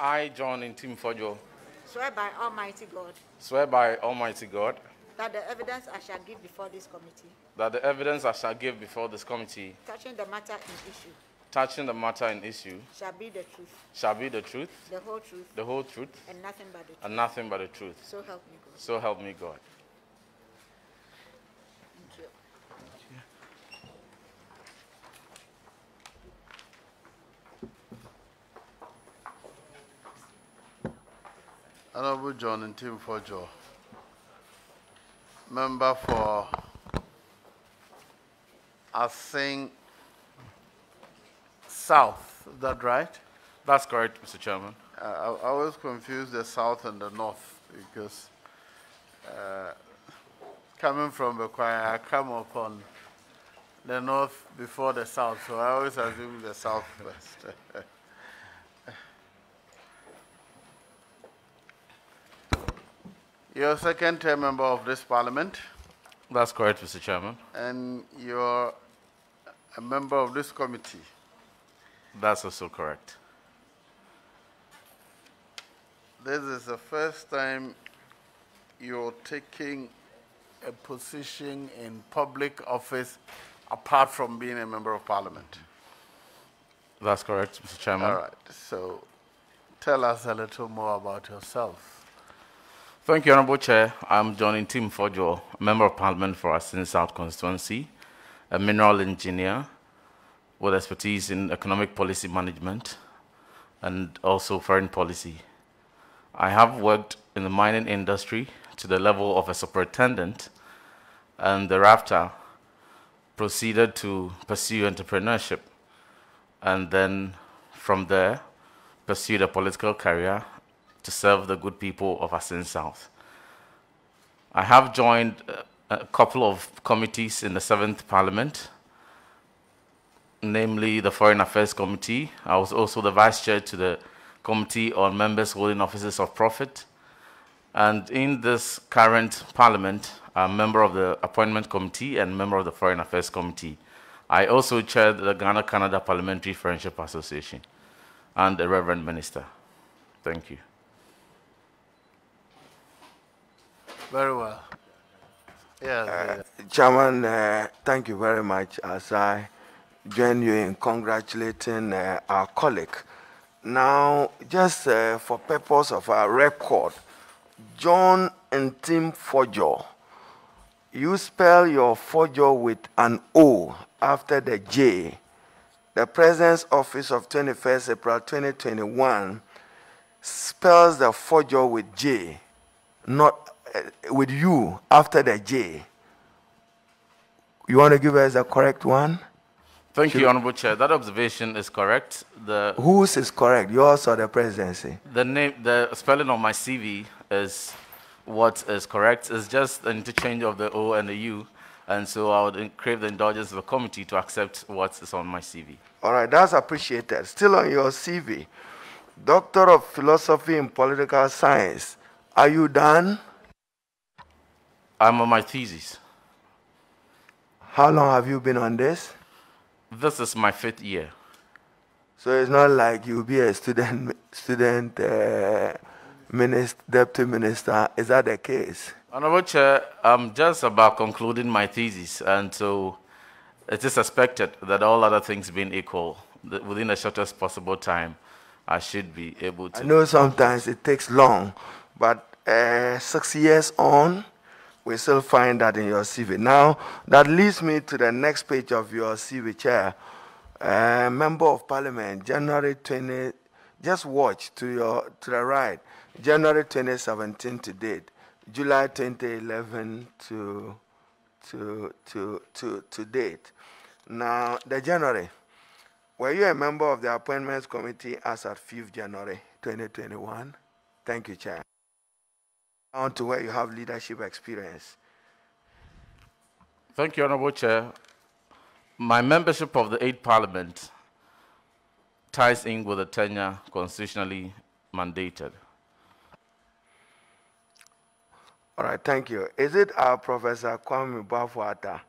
I, John Ntim Fordjour, swear by Almighty God. Swear by Almighty God. That the evidence I shall give before this committee. That the evidence I shall give before this committee. Touching the matter in issue. Touching the matter in issue. Shall be the truth, shall be the truth, the whole truth, the whole truth, and nothing but the truth. and nothing but the truth. So help me God. So help me God. Thank you. Honorable John Ntim Fordjour, member for Assin South, is that right? That's correct, Mr. Chairman. I, I I always confuse the south and the north because uh, coming from Bekwai, I come upon the north before the south, so I always assume the south first. You're a second term member of this parliament That's correct, Mr. Chairman. and you're a member of this committee. That's also correct. This is the first time you're taking a position in public office apart from being a member of parliament. That's correct, Mr. Chairman. All right, so tell us a little more about yourself. Thank you, Honorable Chair. I'm John Ntim Fordjour, Member of Parliament for Assin South constituency, a mineral engineer with expertise in economic policy management and also foreign policy. I have worked in the mining industry to the level of a superintendent and thereafter proceeded to pursue entrepreneurship and then from there pursued a political career to serve the good people of Assin South. I have joined a couple of committees in the seventh parliament, namely the Foreign Affairs Committee. I was also the vice chair to the Committee on Members Holding Offices of Profit. And in this current parliament, I'm a member of the Appointment Committee and member of the Foreign Affairs Committee. I also chair the Ghana Canada Parliamentary Friendship Association and the Reverend Minister. Thank you. Very well. Yes, Chairman, uh, thank you very much as I join you in congratulating uh, our colleague. Now, just uh, for purpose of our record, John Ntim Fordjour, you spell your Fordjour with an O after the J. The President's Office of 21st April 2021 spells the Fordjour with J, not uh, Uh, with you after the J. You want to give us the correct one? Thank you, Honorable Chair. That observation is correct. The, Whose is correct, yours or the presidency? the, name, the spelling on my CV is what is correct. It's just an interchange of the O and the U. And so I would crave the indulgence of the committee to accept what is on my CV. All right, that's appreciated. Still on your CV, Doctor of Philosophy in Political Science. Are you done? I'm on my thesis. How long have you been on this? This is my fifth year. So it's not like you'll be a student, student, uh, minister, deputy minister. Is that the case? Honorable Chair, I'm just about concluding my thesis, and so it is expected that all other things being equal, within the shortest possible time, I should be able to. I know sometimes it takes long, but uh, six years on, we still find that in your CV. Now, that leads me to the next page of your CV, Chair. Uh, Member of Parliament, January 20, just watch to, your, to the right, January 2017 to date, July 2011 to, to, to, to, to date. Now, the January, were you a member of the Appointments Committee as at 5th January 2021? Thank you, Chair. On to where you have leadership experience. Thank you, Honorable Chair. My membership of the Eighth Parliament ties in with the tenure constitutionally mandated. All right, thank you. Is it our Professor Kwame Bafuata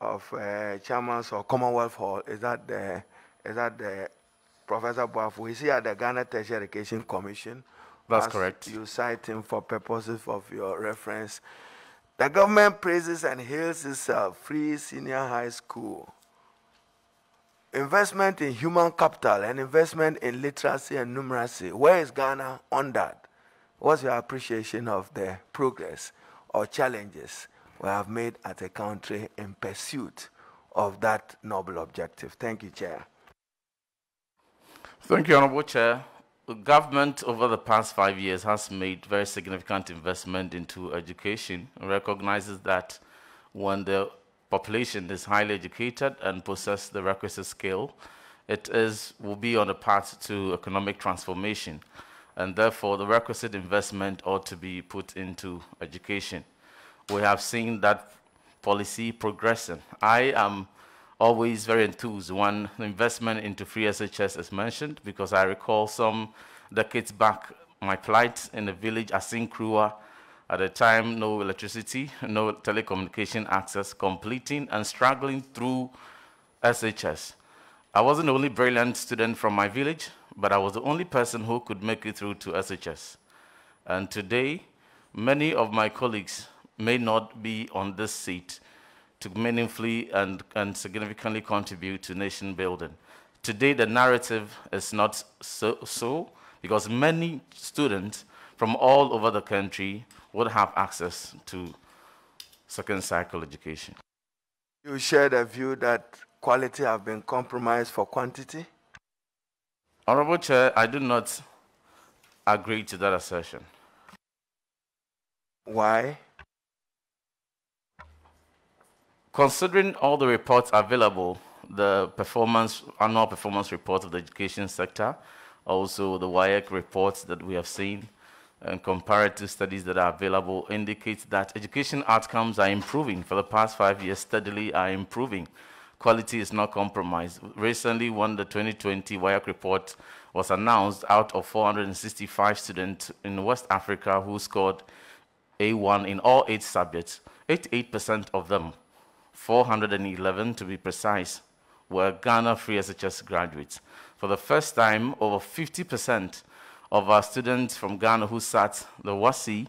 of uh, Chairman's or Commonwealth Hall? Is that the, is that the Professor Boafo, is he at the Ghana Tertiary Education Commission? That's correct. You cite him for purposes of your reference. The government praises and hails itself uh, free senior high school. Investment in human capital and investment in literacy and numeracy. Where is Ghana on that? What's your appreciation of the progress or challenges we have made as a country in pursuit of that noble objective? Thank you, Chair. Thank you, Honorable Chair. The government over the past five years has made very significant investment into education recognizes that when the population is highly educated and possess the requisite skill, it is will be on the path to economic transformation, and therefore the requisite investment ought to be put into education. We have seen that policy progressing. I am always very enthused when investment into free SHS is mentioned because I recall some decades back my plight in the village Asinkruwa at the time, no electricity, no telecommunication access, completing and struggling through SHS. I wasn't the only brilliant student from my village, but I was the only person who could make it through to SHS. And today, many of my colleagues may not be on this seat to meaningfully and, and significantly contribute to nation building. Today, the narrative is not so, so because many students from all over the country would have access to second cycle education. You share the view that quality have been compromised for quantity? Honorable Chair, I do not agree to that assertion. Why? Considering all the reports available, the performance, annual performance report of the education sector, also the WAEC reports that we have seen, and comparative studies that are available indicate that education outcomes are improving. For the past five years steadily are improving. Quality is not compromised. Recently when the 2020 WAEC report was announced out of 465 students in west africa who scored a1 in all eight subjects 88% of them 411 to be precise were ghana free shs graduates for the first time over 50% of our students from Ghana who sat the WASSCE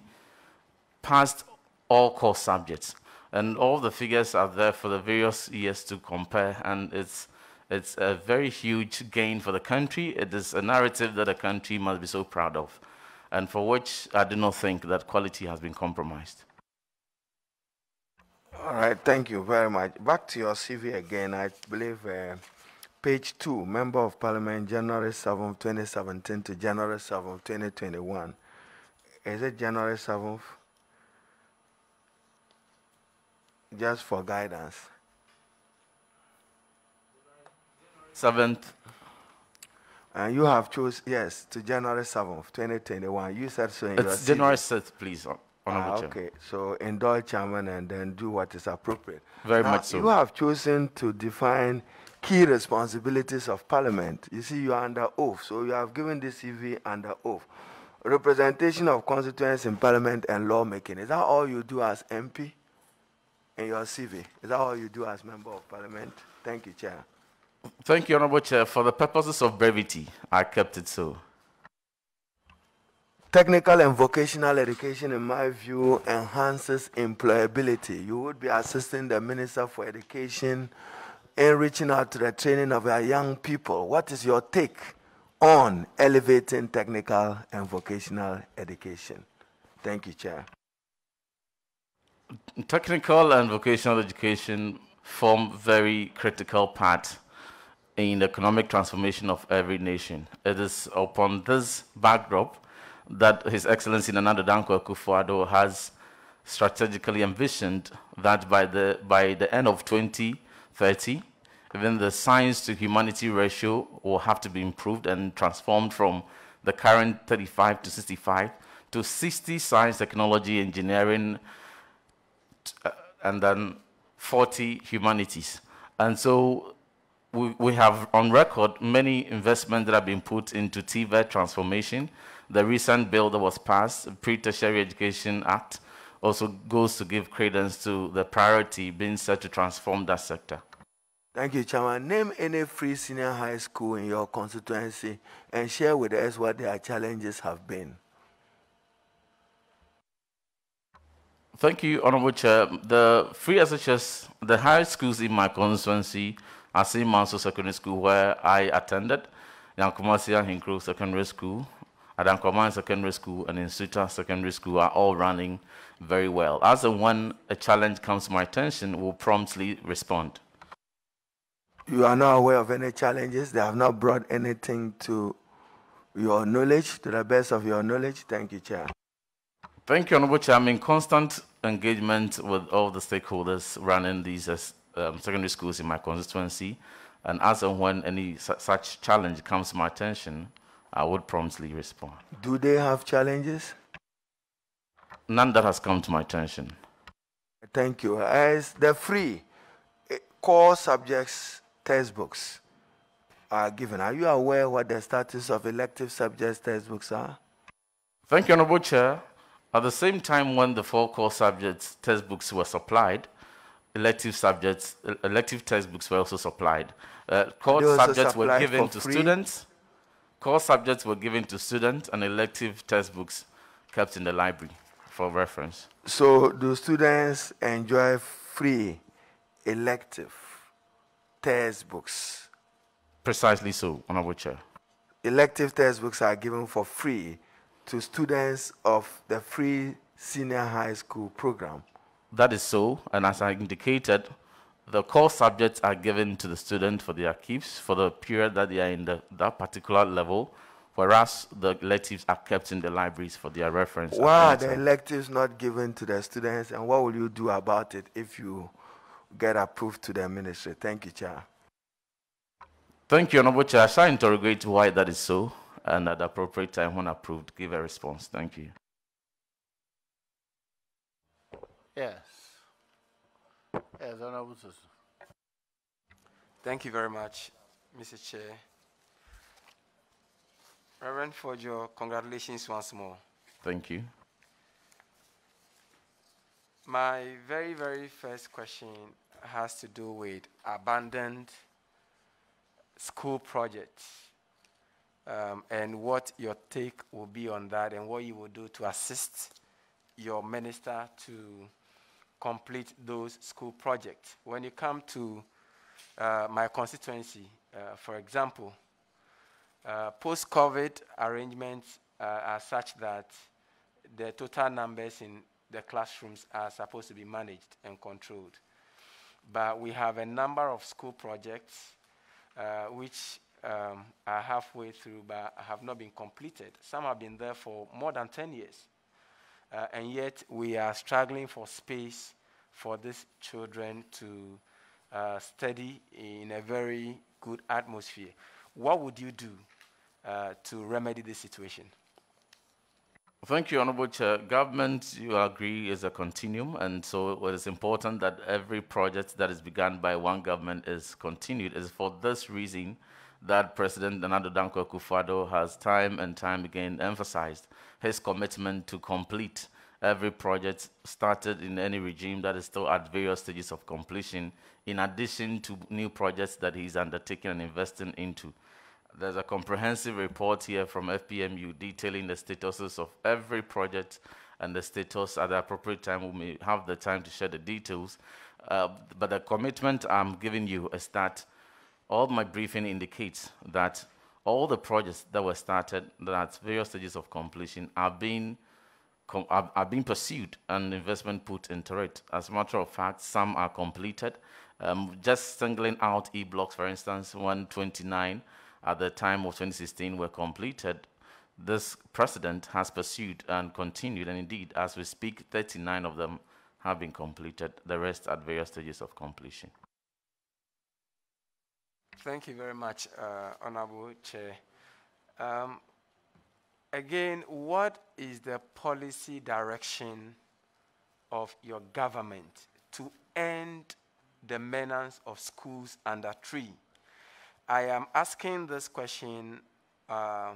passed all core subjects. And all the figures are there for the various years to compare. And it's, it's a very huge gain for the country. It is a narrative that the country must be so proud of, and for which I do not think that quality has been compromised. All right, thank you very much. Back to your CV again. I believe uh, page 2, Member of Parliament, January 7th, 2017 to January 7th, 2021. Is it January 7th? Just for guidance. 7th, And you have chose, yes, to January 7th, 2021. You said so in your it's CV. January 6th, please, Ah, okay, so indulge chairman and then do what is appropriate. Very Now, much so. You have chosen to define key responsibilities of parliament. You see, you are under oath, so you have given this CV under oath. Representation of constituents in parliament and lawmaking. Is that all you do as MP in your CV? Is that all you do as member of parliament? Thank you, Chair. Thank you, Honorable Chair. For the purposes of brevity, I kept it so. Technical and vocational education, in my view, enhances employability. You would be assisting the Minister for Education in reaching out to the training of our young people. What is your take on elevating technical and vocational education? Thank you, Chair. Technical and vocational education form very critical part in the economic transformation of every nation. It is upon this backdrop that His Excellency Nana Dankwa Akufo-Addo has strategically envisioned that by the, by the end of 2030, even the science to humanity ratio will have to be improved and transformed from the current 35 to 65 to 60 science, technology, engineering, uh, and then 40 humanities. And so we, we have on record many investments that have been put into TVET transformation. The recent bill that was passed, the Pre-Tertiary Education Act, also goes to give credence to the priority being set to transform that sector. Thank you, Chairman. Name any free senior high school in your constituency and share with us what their challenges have been. Thank you, Honorable Chair. The free SHS, the high schools in my constituency are St. Manso Secondary School, where I attended, Yankumasia Hinkro Secondary School, Adankoman Secondary School, and Insuta Secondary School are all running very well. As and when a challenge comes to my attention, we'll promptly respond. You are not aware of any challenges. They have not brought anything to your knowledge, to the best of your knowledge. Thank you, Chair. Thank you, Honorable Chair. I'm in constant engagement with all the stakeholders running these uh, um, secondary schools in my constituency. And as and when any su such challenge comes to my attention, I would promptly respond. Do they have challenges? None that has come to my attention. Thank you. As the free eh, core subjects textbooks are given, are you aware what the status of elective subjects textbooks are? Thank you, Honorable Chair. At the same time when the four core subjects textbooks were supplied, elective subjects, elective textbooks were also supplied. Uh, core subjects were given to free? students. Core subjects were given to students and elective textbooks kept in the library for reference. So do students enjoy free elective textbooks? Precisely so, Honorable Chair. Elective textbooks are given for free to students of the free senior high school program? That is so, and as I indicated, the core subjects are given to the student for their keeps for the period that they are in the, that particular level, whereas the electives are kept in the libraries for their reference. Why are the electives not given to the students, and what will you do about it if you get approved to the ministry? Thank you, Chair. Thank you, Honorable Chair. I shall interrogate why that is so and at the appropriate time when approved, give a response. Thank you. Yes. Yes, Honorable Thank you very much, Mr. Chair. Reverend Fordjour, congratulations once more. Thank you. My very, very first question has to do with abandoned school projects um, and what your take will be on that and what you will do to assist your minister to complete those school projects. When you come to uh, my constituency, uh, for example, uh, post-COVID arrangements uh, are such that the total numbers in the classrooms are supposed to be managed and controlled. But we have a number of school projects uh, which um, are halfway through but have not been completed. Some have been there for more than 10 years. Uh, and yet we are struggling for space for these children to uh, study in a very good atmosphere. What would you do uh, to remedy this situation? Thank you, Honorable Chair. Government, you agree, is a continuum, and so it is important that every project that is begun by one government is continued. It is for this reason that President Nana Addo Dankwa Akufo-Addo has time and time again emphasized his commitment to complete every project started in any regime that is still at various stages of completion, in addition to new projects that he's undertaking and investing into. There's a comprehensive report here from FPMU detailing the statuses of every project and the status at the appropriate time. We may have the time to share the details. Uh, but the commitment I'm giving you is that all my briefing indicates that all the projects that were started that at various stages of completion are being are, are, being pursued and investment put into it. As a matter of fact, some are completed. Um, just singling out e-blocks, for instance, 129 at the time of 2016 were completed. This precedent has pursued and continued, and indeed, as we speak, 39 of them have been completed, the rest at various stages of completion. Thank you very much, uh, Honorable Chair. Um, again, what is the policy direction of your government to end the menace of schools under tree? I am asking this question uh,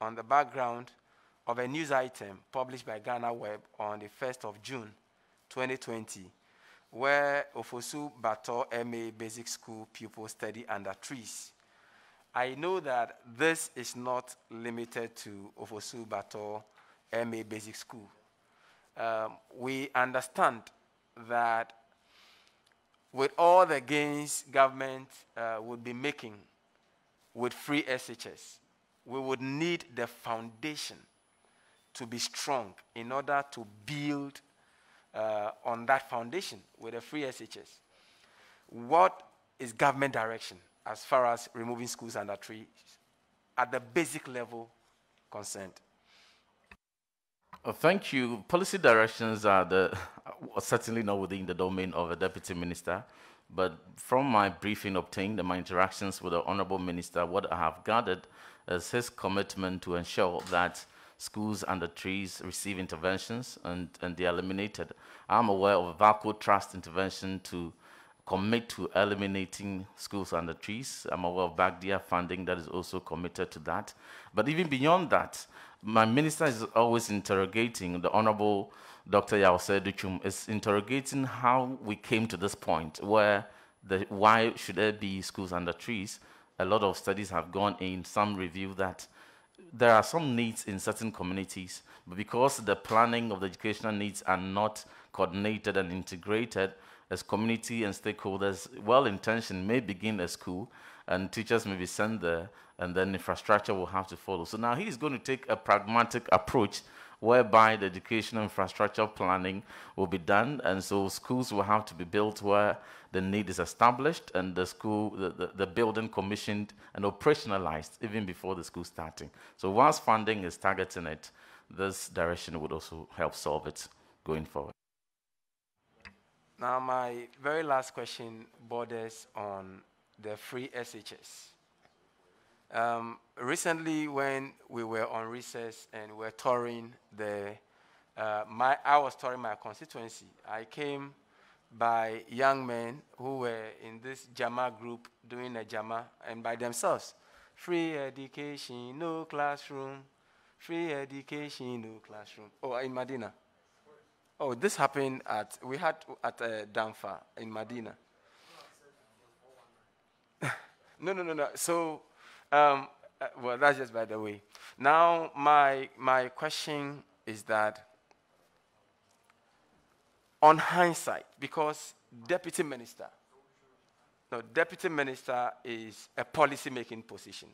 on the background of a news item published by Ghana Web on the 1st of June 2020, where Ofosu Bato MA Basic School pupils study under trees. I know that this is not limited to Ofosu Bato MA Basic School. Um, we understand that with all the gains government uh, would be making with free SHS, we would need the foundation to be strong in order to build uh, on that foundation with a free SHS. What is government direction as far as removing schools under trees at the basic level concerned? Uh, thank you. Policy directions are the, certainly not within the domain of a deputy minister, but from my briefing obtained and my interactions with the honorable minister, what I have gathered is his commitment to ensure that schools under trees receive interventions and, and they are eliminated. I'm aware of VALCO Trust intervention to commit to eliminating schools under trees. I'm aware of BAGDIA funding that is also committed to that. But even beyond that, my minister is always interrogating, the Honorable Dr. Yaw Osei Adutwum is interrogating how we came to this point where the, why should there be schools under trees? A lot of studies have gone in, some review that there are some needs in certain communities, but because the planning of the educational needs are not coordinated and integrated, as community and stakeholders, well-intentioned, may begin a school, and teachers may be sent there, and then infrastructure will have to follow. So now he's going to take a pragmatic approach whereby the educational infrastructure planning will be done, and so schools will have to be built where the need is established and the school, the, the, the building commissioned and operationalized even before the school starting. So once funding is targeting it, this direction would also help solve it going forward. Now, my very last question borders on the free SHS. Um, recently, when we were on recess and we were touring the, uh, my, I was touring my constituency. I came by young men who were in this JAMA group doing a JAMA and by themselves. Free education, no classroom. Free education, no classroom. Oh, in Medina. Oh, this happened at, we had at uh, Damfa in Medina. no, no, no, no. So, um, uh, well, that's just by the way. Now, my, my question is that on hindsight, because deputy minister, no, deputy minister is a policy making position.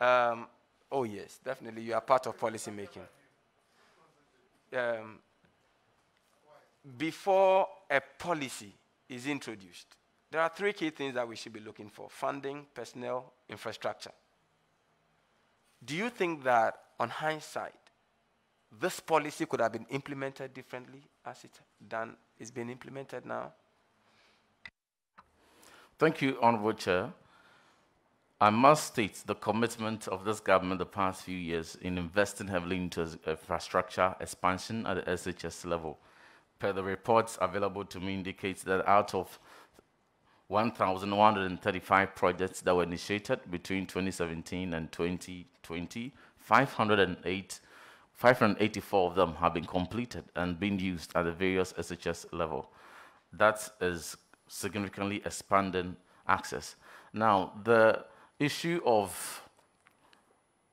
Um, oh, yes, definitely, you are part of policy making. Um, before a policy is introduced, there are three key things that we should be looking for funding, personnel, infrastructure. Do you think that, on hindsight, this policy could have been implemented differently as it done is being implemented now? Thank you, Honorable Chair. I must state the commitment of this government the past few years in investing heavily into infrastructure expansion at the SHS level per the reports available to me indicates that out of 1,135 projects that were initiated between 2017 and 2020, 508, 584 of them have been completed and been used at the various SHS level. That is significantly expanding access. Now, the issue of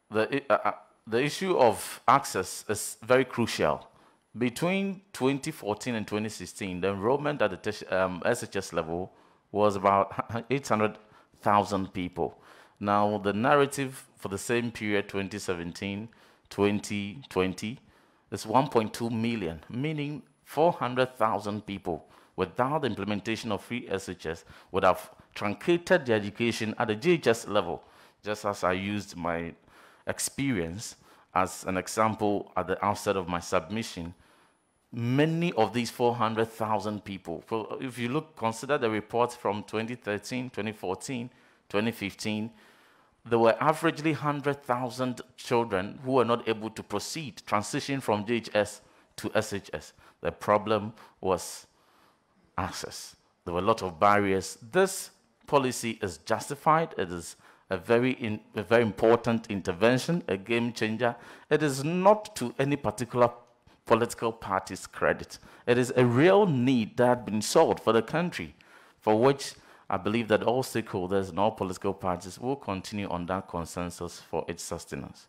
the, uh, uh the issue of access is very crucial between 2014 and 2016, the enrollment at the um, SHS level was about 800,000 people. Now, the narrative for the same period, 2017, 2020, is 1.2 million, meaning 400,000 people without the implementation of free SHS would have truncated the education at the JHS level, just as I used my experience as an example at the outset of my submission many of these 400,000 people, if you look, consider the reports from 2013, 2014, 2015, there were averagely 100,000 children who were not able to proceed, transition from JHS to SHS. The problem was access. There were a lot of barriers. This policy is justified. It is a very, in, a very important intervention, a game changer. It is not to any particular political parties credit. It is a real need that has been solved for the country, for which I believe that all stakeholders and all political parties will continue on that consensus for its sustenance.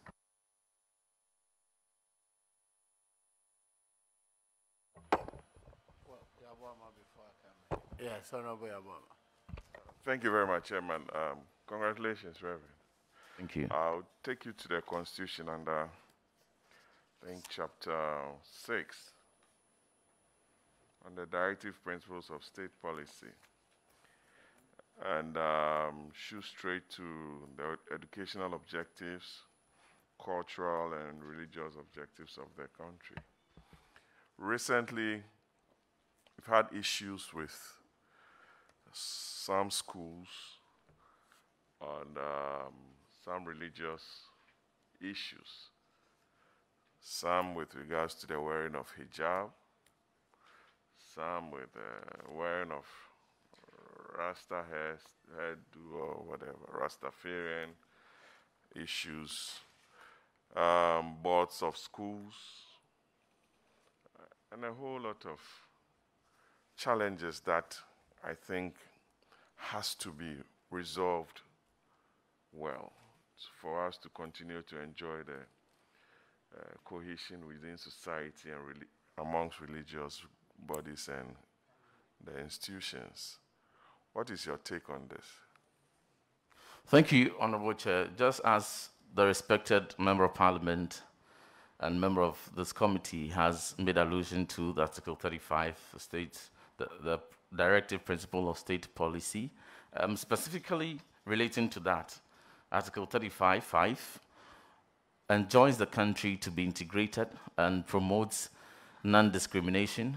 Yes, Honorable Yabama. Thank you very much, Chairman. Um, congratulations, Reverend. Thank you. I'll take you to the Constitution under, Think, chapter 6, on the directive principles of state policy. And um, shoot straight to the educational objectives, cultural and religious objectives of the country. Recently, we've had issues with some schools and um, some religious issues. Some with regards to the wearing of hijab, some with the wearing of Rasta hair, hairdo or whatever, Rastafarian issues, um, boards of schools, and a whole lot of challenges that I think has to be resolved well. For us to continue to enjoy the uh, cohesion within society and really amongst religious bodies and the institutions. What is your take on this? Thank you, Honorable Chair. Just as the respected Member of Parliament and member of this committee has made allusion to the Article 35 states the, the directive principle of state policy, um, specifically relating to that. Article 35.5 enjoins the country to be integrated and promotes non-discrimination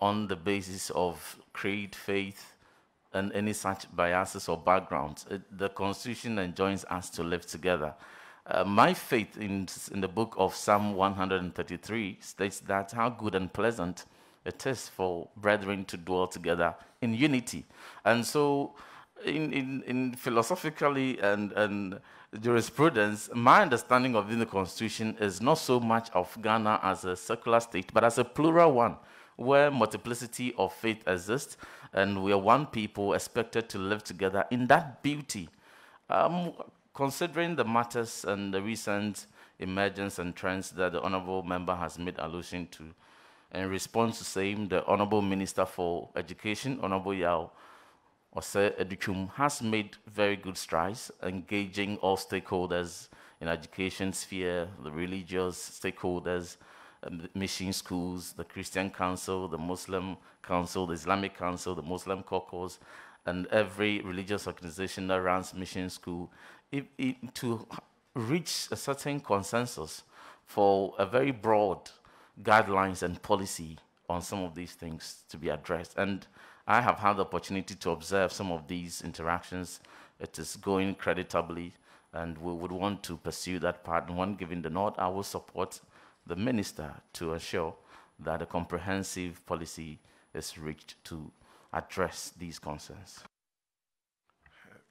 on the basis of creed, faith, and any such biases or backgrounds. It, the Constitution enjoins us to live together. Uh, my faith in, in the book of Psalm 133 states that how good and pleasant it is for brethren to dwell together in unity. And so, in, in, in philosophically and, and jurisprudence, my understanding of the Constitution is not so much of Ghana as a secular state, but as a plural one, where multiplicity of faith exists, and we are one people expected to live together in that beauty. Um, considering the matters and the recent emergence and trends that the honorable member has made allusion to, in response to same, the Honorable Minister for Education, Honorable Yao Osei Adutwum, has made very good strides, engaging all stakeholders in education sphere, the religious stakeholders, um, mission schools, the Christian Council, the Muslim Council, the Islamic Council, the Muslim caucus, and every religious organization that runs mission school, it, it, to reach a certain consensus for a very broad guidelines and policy on some of these things to be addressed. And I have had the opportunity to observe some of these interactions. It is going creditably, and we would want to pursue that part. And when given the nod, I will support the minister to ensure that a comprehensive policy is reached to address these concerns.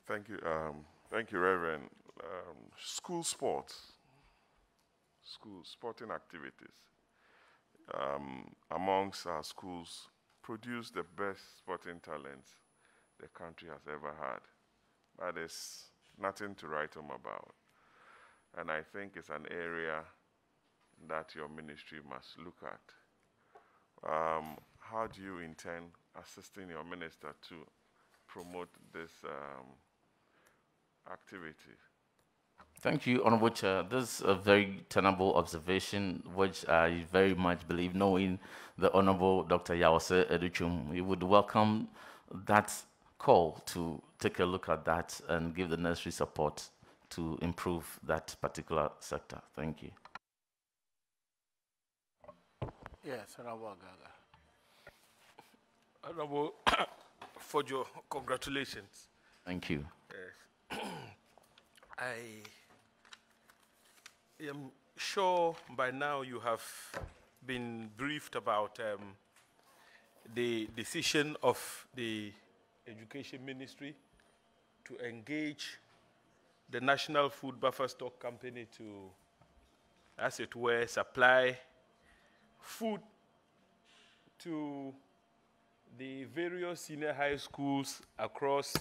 Thank you. Um, thank you, Reverend. Um, school sports, school sporting activities um, amongst our schools produce the best sporting talents the country has ever had. But there's nothing to write home about. And I think it's an area that your ministry must look at. Um, how do you intend assisting your minister to promote this um, activity? Thank you, Honorable Chair. This is a very tenable observation, which I very much believe, knowing the Honorable Dr. Yaw Osei Adutwum, we would welcome that call to take a look at that and give the necessary support to improve that particular sector. Thank you. Yes, Honorable Gaga. Honorable Fordjour, congratulations. Thank you. Yes. I I'm sure by now you have been briefed about um, the decision of the Education Ministry to engage the National Food Buffer Stock Company to, as it were, supply food to the various senior high schools across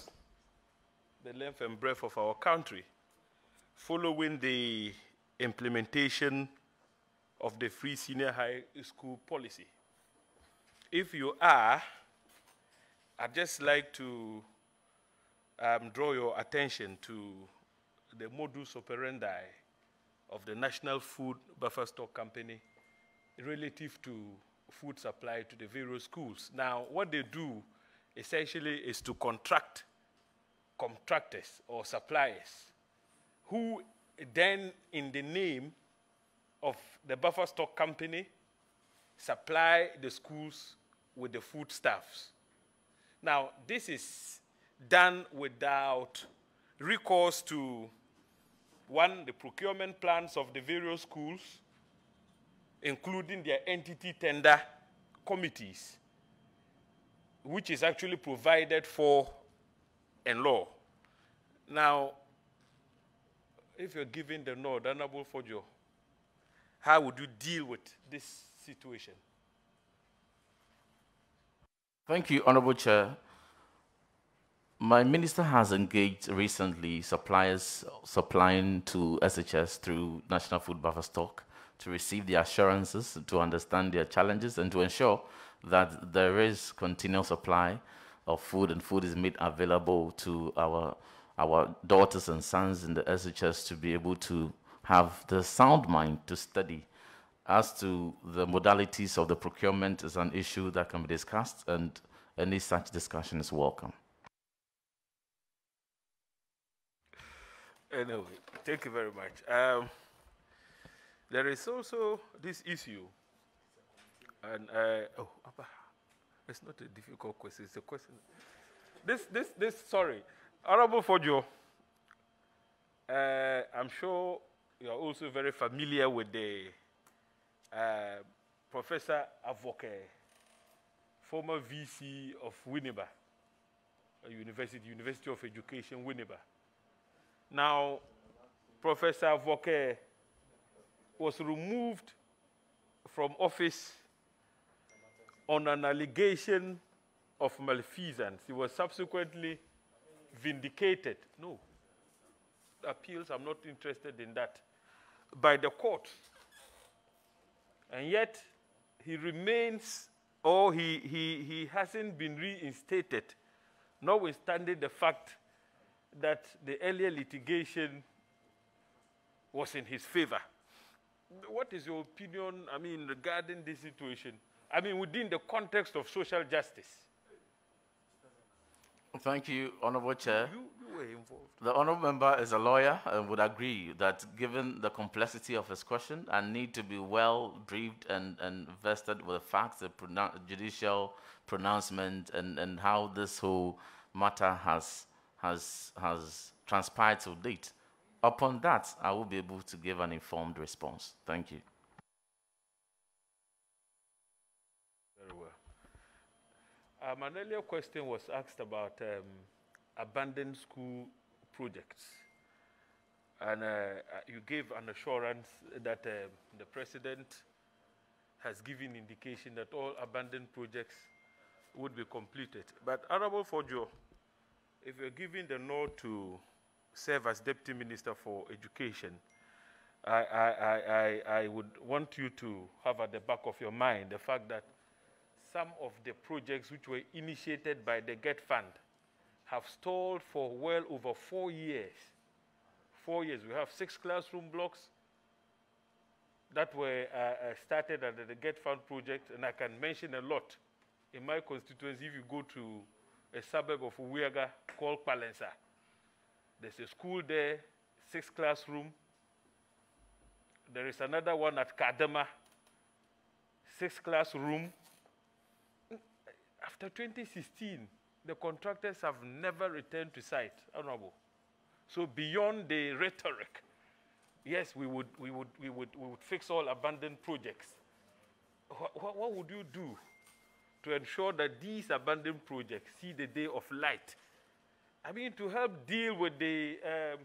the length and breadth of our country, following the implementation of the free senior high school policy. If you are, I'd just like to um, draw your attention to the modus operandi of the National Food Buffer Stock Company relative to food supply to the various schools. Now, what they do essentially is to contract contractors or suppliers who then, in the name of the buffer stock company, supply the schools with the foodstuffs. Now, this is done without recourse to one, the procurement plans of the various schools, including their entity tender committees, which is actually provided for in law. Now, if you're giving the nod, Honorable Fordjour, how would you deal with this situation? Thank you, Honorable Chair. My minister has engaged recently suppliers supplying to SHS through National Food Buffer Stock to receive the assurances, to understand their challenges, and to ensure that there is continual supply of food and food is made available to our, our daughters and sons in the SHS to be able to have the sound mind to study. As to the modalities of the procurement is an issue that can be discussed, and any such discussion is welcome. Anyway, thank you very much. Um, there is also this issue, and uh, oh, it's not a difficult question. It's a question. This, this, this. Sorry, Honorable Fordjour. Uh, I'm sure you are also very familiar with the uh, Professor Avoke, former VC of Winneba University, University of Education, Winneba. Now, Professor Avoke was removed from office on an allegation of malfeasance. He was subsequently vindicated. No, appeals, I'm not interested in that. By the court. And yet, he remains, or he, he, he hasn't been reinstated, notwithstanding the fact that the earlier litigation was in his favor. What is your opinion, I mean, regarding this situation? I mean, within the context of social justice. Thank you, Honorable Chair. You, you were involved. The Honorable Member is a lawyer and would agree that given the complexity of his question and need to be well briefed and, and vested with the facts, the judicial pronouncement, and, and how this whole matter has has, has transpired to date. Upon that, I will be able to give an informed response. Thank you. Very well. Um, an earlier question was asked about um, abandoned school projects. And uh, uh you gave an assurance that uh, the president has given indication that all abandoned projects would be completed. But Honorable Fordjour, if you're giving the nod to serve as Deputy Minister for Education, I, I, I, I, would want you to have at the back of your mind the fact that some of the projects which were initiated by the GET Fund have stalled for well over four years. Four years. We have six classroom blocks that were uh, uh started under the GET Fund project, and I can mention a lot. In my constituency, if you go to a suburb of Uwiaga called Palensa. There's a school there, six classroom. There is another one at Kadema, six classroom. After 2016, the contractors have never returned to site, honorable. So beyond the rhetoric, yes, we would, we would, we would, we would fix all abandoned projects. What, what would you do to ensure that these abandoned projects see the day of light. I mean, to help deal with the um,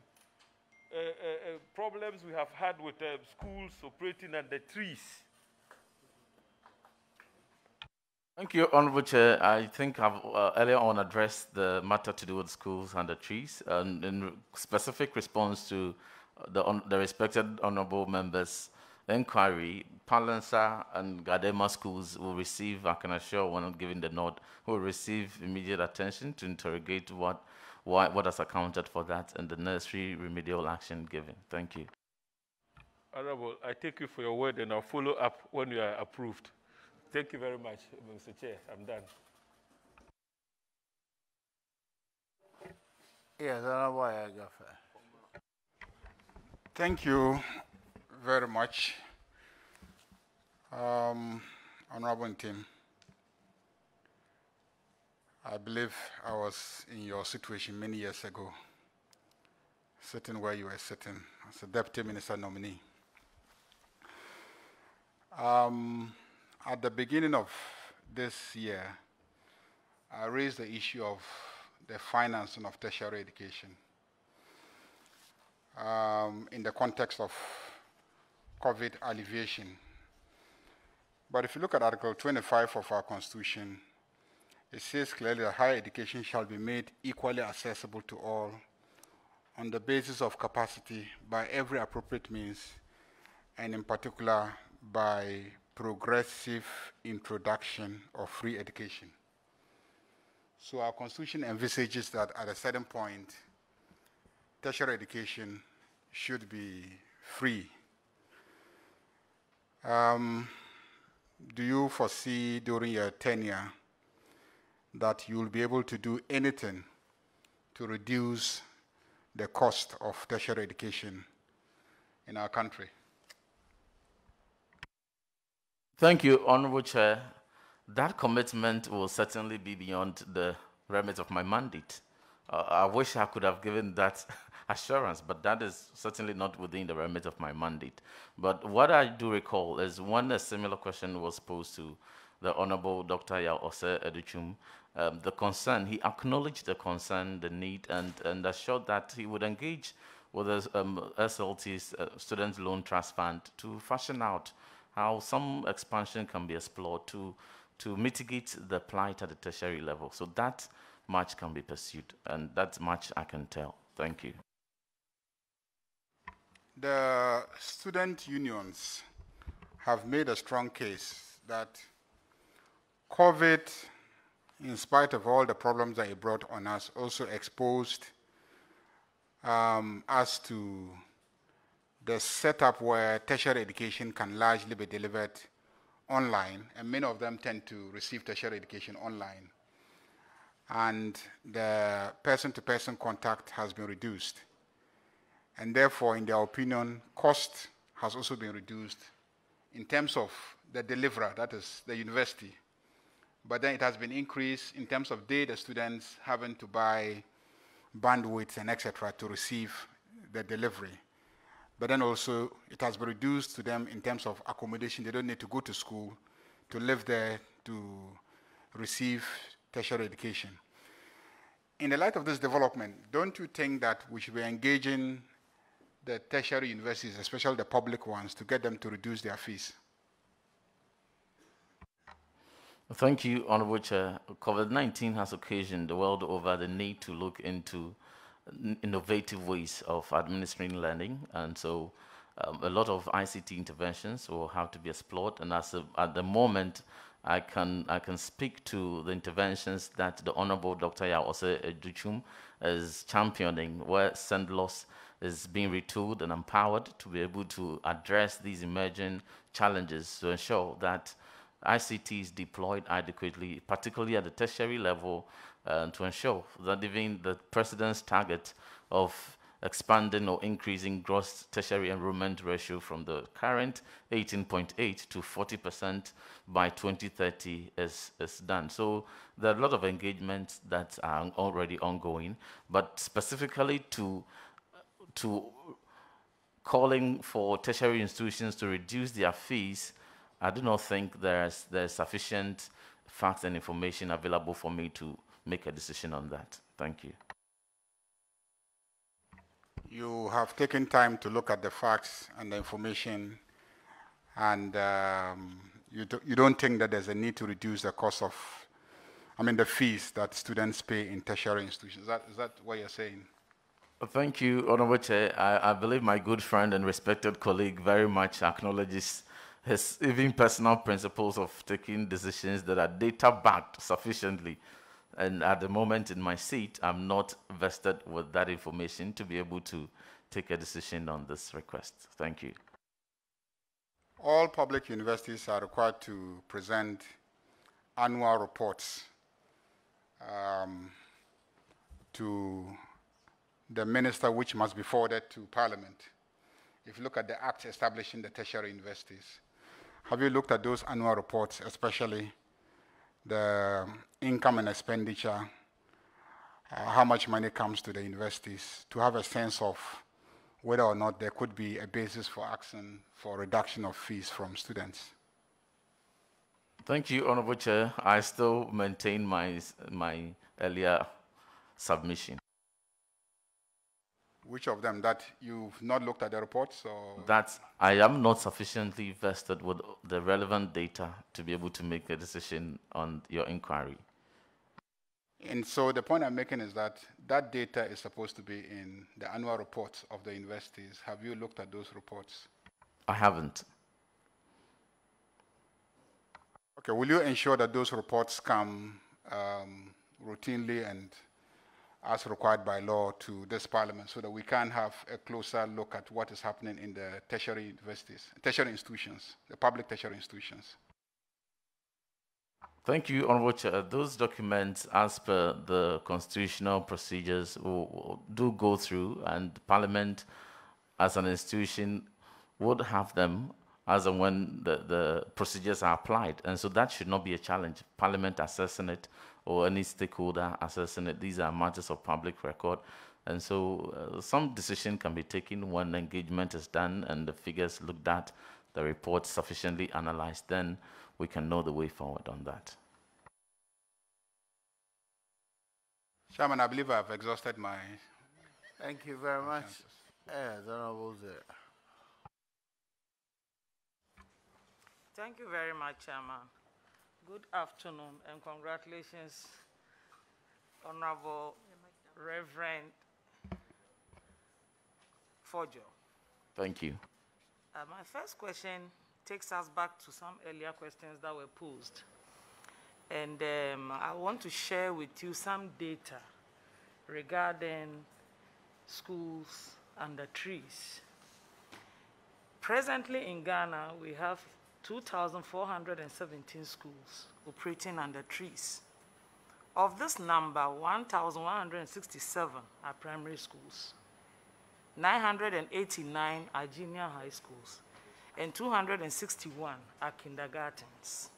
uh, uh, uh, problems we have had with uh, schools operating under trees. Thank you, Honorable Chair. I think I've uh, earlier on addressed the matter to do with schools and the trees, and in specific response to the, the respected honorable members' inquiry, Palansa and Gadema schools will receive, I can assure when I'm giving the nod, will receive immediate attention to interrogate what, why, what has accounted for that and the necessary remedial action given. Thank you. Honorable, I take you for your word and I'll follow up when you are approved. Thank you very much, Mr. Chair. I'm done. Yes, Honorable Agalga. Thank you very much, um, Honorable team. I believe I was in your situation many years ago, sitting where you were sitting as a deputy minister nominee. Um, at the beginning of this year, I raised the issue of the financing of tertiary education um, in the context of COVID alleviation. But if you look at Article 25 of our Constitution, it says clearly that higher education shall be made equally accessible to all on the basis of capacity by every appropriate means, and in particular by progressive introduction of free education. So our constitution envisages that at a certain point, tertiary education should be free. Um, do you foresee during your tenure that you will be able to do anything to reduce the cost of tertiary education in our country? Thank you, Honorable Chair. That commitment will certainly be beyond the remit of my mandate. Uh, I wish I could have given that assurance, but that is certainly not within the remit of my mandate. But what I do recall is when a similar question was posed to the Honorable Dr. Yaw Osei Adutwum, um, the concern, he acknowledged the concern, the need, and, and assured that he would engage with the um, SLTF uh, Student Loan Trust Fund to fashion out how some expansion can be explored to, to mitigate the plight at the tertiary level. So that much can be pursued, and that much I can tell. Thank you. The student unions have made a strong case that COVID, in spite of all the problems that it brought on us, also exposed um, us to the setup where tertiary education can largely be delivered online, and many of them tend to receive tertiary education online. And the person-to-person contact has been reduced. And therefore, in their opinion, cost has also been reduced in terms of the deliverer, that is the university. But then it has been increased in terms of data students having to buy bandwidth and etc. to receive the delivery but then also it has been reduced to them in terms of accommodation. They don't need to go to school to live there to receive tertiary education. In the light of this development, don't you think that we should be engaging the tertiary universities, especially the public ones, to get them to reduce their fees? Thank you, Honorable Chair. COVID 19 has occasioned the world over the need to look into innovative ways of administering learning. And so um, a lot of ICT interventions will have to be explored. And as a, at the moment, I can, I can speak to the interventions that the Honorable Dr. Yaw Osei Adutwum is championing, where CENDLOS is being retooled and empowered to be able to address these emerging challenges to ensure that ICT is deployed adequately, particularly at the tertiary level, uh, to ensure that even the president's target of expanding or increasing gross tertiary enrollment ratio from the current 18.8 to 40% by 2030 is, is done. So there are a lot of engagements that are already ongoing, but specifically to, to calling for tertiary institutions to reduce their fees, I do not think there's, there's sufficient facts and information available for me to make a decision on that. Thank you. You have taken time to look at the facts and the information, and um, you, do, you don't think that there's a need to reduce the cost of, I mean, the fees that students pay in tertiary institutions. Is that, is that what you're saying? Thank you, Honorable Chair. I, I, believe my good friend and respected colleague very much acknowledges his even personal principles of taking decisions that are data backed sufficiently. And at the moment in my seat, I'm not vested with that information to be able to take a decision on this request. Thank you. All public universities are required to present annual reports um, to the minister, which must be forwarded to Parliament. If you look at the act establishing the tertiary universities, have you looked at those annual reports, especially the income and expenditure, uh, how much money comes to the universities, to have a sense of whether or not there could be a basis for action for reduction of fees from students? Thank you, Honorable Chair. I still maintain my, my earlier submission. Which of them? That you've not looked at the reports? Or? That I am not sufficiently vested with the relevant data to be able to make a decision on your inquiry. And so the point I'm making is that that data is supposed to be in the annual reports of the universities. Have you looked at those reports? I haven't. Okay, will you ensure that those reports come um, routinely and as required by law to this parliament so that we can have a closer look at what is happening in the tertiary universities, tertiary institutions, the public tertiary institutions. Thank you, Honorable Chair. Those documents, as per the constitutional procedures, do go through, and Parliament, as an institution, would have them as and when the, the procedures are applied. And so that should not be a challenge. Parliament assessing it or any stakeholder assessing it. These are matters of public record. And so uh, some decision can be taken when engagement is done and the figures looked at, the report sufficiently analyzed, then we can know the way forward on that. Chairman, I believe I've exhausted my. Thank you very much. Yeah, Honorable Thank you very much, Chairman. Good afternoon and congratulations, Honorable Reverend Fordjour. Thank you. Uh, my first question takes us back to some earlier questions that were posed. And um, I want to share with you some data regarding schools under trees. Presently in Ghana, we have 2,417 schools operating under trees. Of this number, 1,167 are primary schools, 989 are junior high schools, and 261 are kindergartens.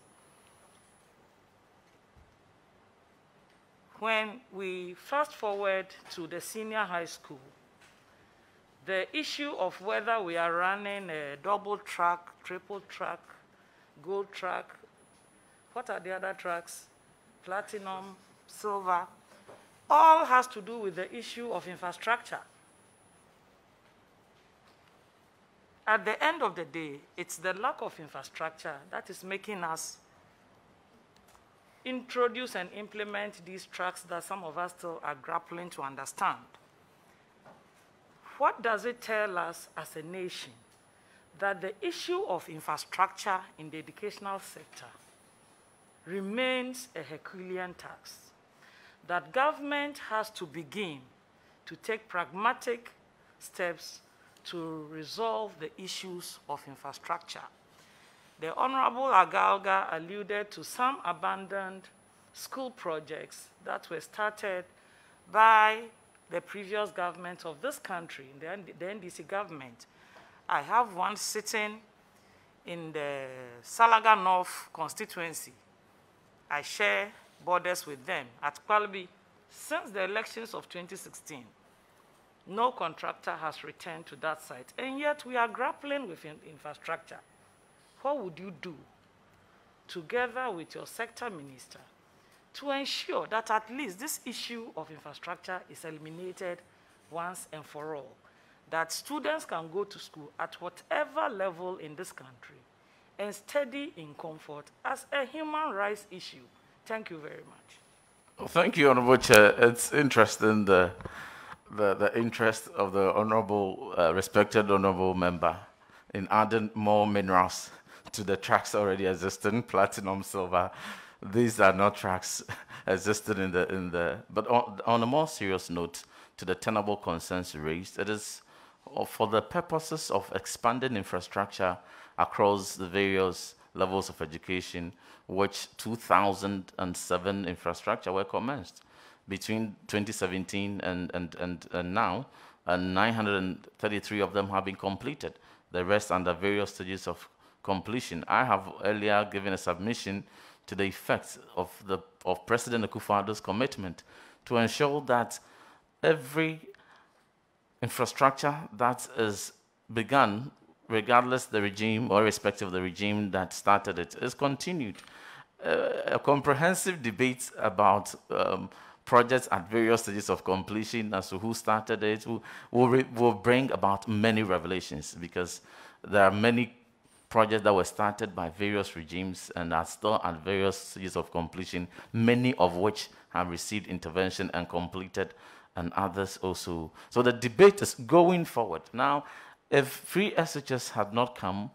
When we fast forward to the senior high school, the issue of whether we are running a double track, triple track, gold track, what are the other tracks? Platinum, silver, all has to do with the issue of infrastructure. At the end of the day, it's the lack of infrastructure that is making us introduce and implement these tracks that some of us still are grappling to understand. What does it tell us as a nation? That the issue of infrastructure in the educational sector remains a Herculean task, that government has to begin to take pragmatic steps to resolve the issues of infrastructure. The Honorable Agalga alluded to some abandoned school projects that were started by the previous government of this country, the, the NDC government, I have one sitting in the Salaga North constituency. I share borders with them at Kwalbi since the elections of 2016. No contractor has returned to that site, and yet we are grappling with in infrastructure. What would you do, together with your sector minister, to ensure that at least this issue of infrastructure is eliminated once and for all? That students can go to school at whatever level in this country and study in comfort as a human rights issue. Thank you very much. Well, thank you, Honorable Chair. It's interesting the, the, the interest of the Honorable, uh, respected Honorable Member in adding more minerals to the tracks already existing, platinum, silver. These are not tracks existing in the, in the but on, on a more serious note, to the tenable concerns raised, it is for the purposes of expanding infrastructure across the various levels of education, which 2007 infrastructure were commenced between 2017 and, and, and, and now, uh, and 933 of them have been completed. The rest under various stages of completion. I have earlier given a submission to the effect of, the, of President Akufo-Addo's commitment to ensure that every infrastructure that is begun, regardless the regime or irrespective of the regime that started it, is continued. Uh, a comprehensive debate about um, projects at various stages of completion as to who started it will, will, will bring about many revelations because there are many projects that were started by various regimes and are still at various stages of completion, many of which have received intervention and completed, and others also. So the debate is going forward. Now, if free SHS had not come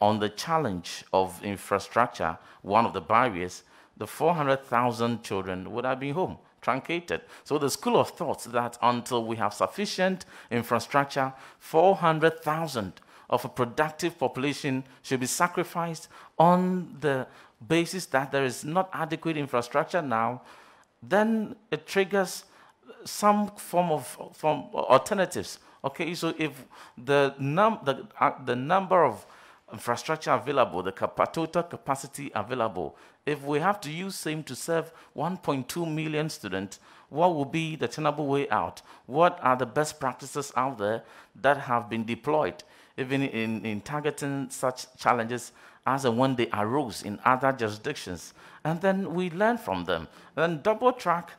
on the challenge of infrastructure, one of the barriers, the 400,000 children would have been home, truncated. So the school of thought that until we have sufficient infrastructure, 400,000 of a productive population should be sacrificed on the basis that there is not adequate infrastructure now, then it triggers some form of from alternatives. Okay, so if the, num the, uh, the number of infrastructure available, the capa total capacity available, if we have to use same to serve 1.2 million students, what will be the tenable way out? What are the best practices out there that have been deployed? even in, in targeting such challenges as and when they arose in other jurisdictions. And then we learn from them. Then double track,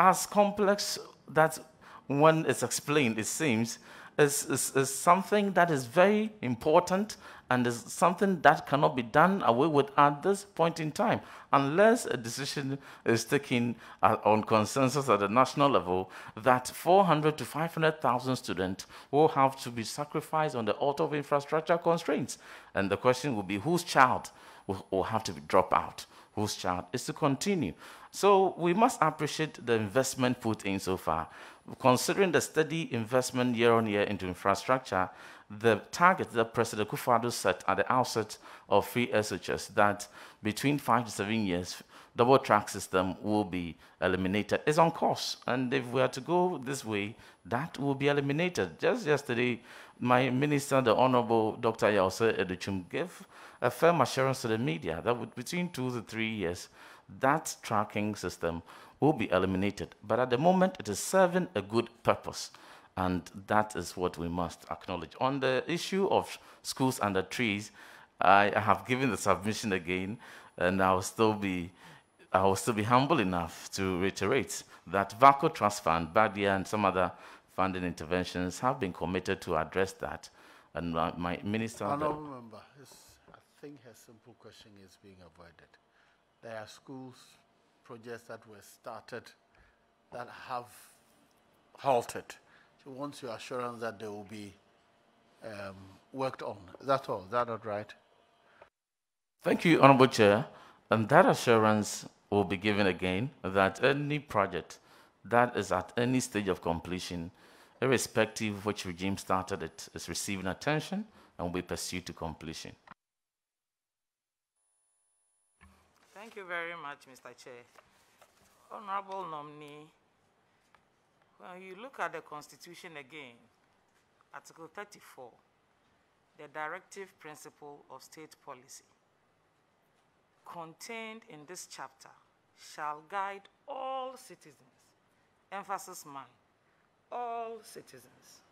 as complex that when it's explained, it seems, is, is, is something that is very important and is something that cannot be done away with at this point in time unless a decision is taken uh, on consensus at the national level that 400 to 500,000 students will have to be sacrificed on the altar of infrastructure constraints. And the question will be whose child will, will have to be drop out, whose child is to continue. So we must appreciate the investment put in so far. Considering the steady investment year on year into infrastructure, the target that President Akufo-Addo set at the outset of free SHS that between five to seven years, double track system will be eliminated is on course. And if we are to go this way, that will be eliminated. Just yesterday, my minister, the Honorable Dr. Yaw-Osei Adutwum, gave a firm assurance to the media that between two to three years, that tracking system will be eliminated. But at the moment, it is serving a good purpose. And that is what we must acknowledge. On the issue of schools under trees, I have given the submission again, and I will still be, I will still be humble enough to reiterate that VACO Trust Fund, BADEA, and some other funding interventions have been committed to address that. And my, my minister. Honourable member, I think her simple question is being avoided. There are schools, projects that were started that have halted. She wants your assurance that they will be um, worked on. That's all. Is that not right? Thank you, Honorable Chair. And that assurance will be given again that any project that is at any stage of completion, irrespective of which regime started it, is receiving attention and will be pursued to completion. Thank you very much, Mr. Chair. Honorable nominee, when you look at the Constitution again, Article 34, the directive principle of state policy, contained in this chapter shall guide all citizens, emphasis mine, all citizens.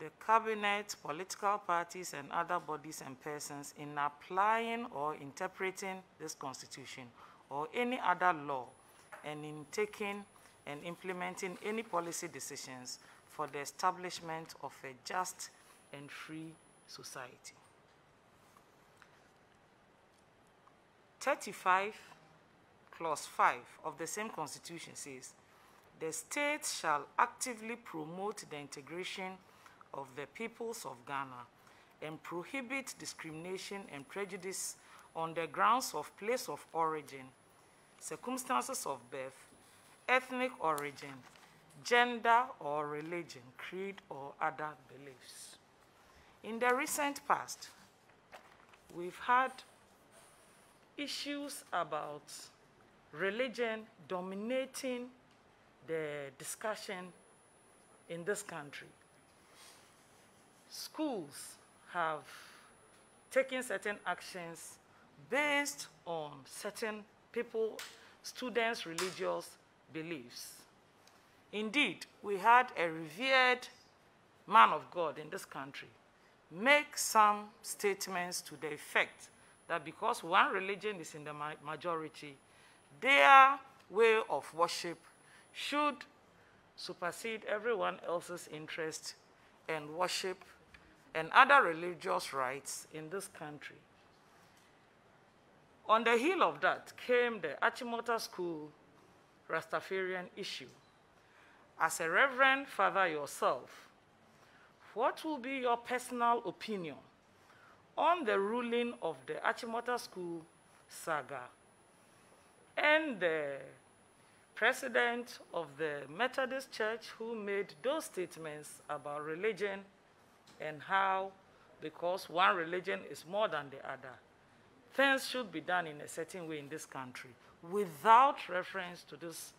The cabinet, political parties, and other bodies and persons in applying or interpreting this constitution or any other law and in taking and implementing any policy decisions for the establishment of a just and free society. 35 clause 5 of the same constitution says, the state shall actively promote the integration of the peoples of Ghana and prohibit discrimination and prejudice on the grounds of place of origin, circumstances of birth, ethnic origin, gender or religion, creed or other beliefs. In the recent past, we've had issues about religion dominating the discussion in this country. Schools have taken certain actions based on certain people, students' religious beliefs. Indeed, we had a revered man of God in this country make some statements to the effect that because one religion is in the ma majority, their way of worship should supersede everyone else's interest and worship and other religious rights in this country. On the heel of that came the Achimota School Rastafarian issue. As a reverend father yourself, what will be your personal opinion on the ruling of the Achimota School saga and the president of the Methodist Church who made those statements about religion and how, because one religion is more than the other, things should be done in a certain way in this country without reference to this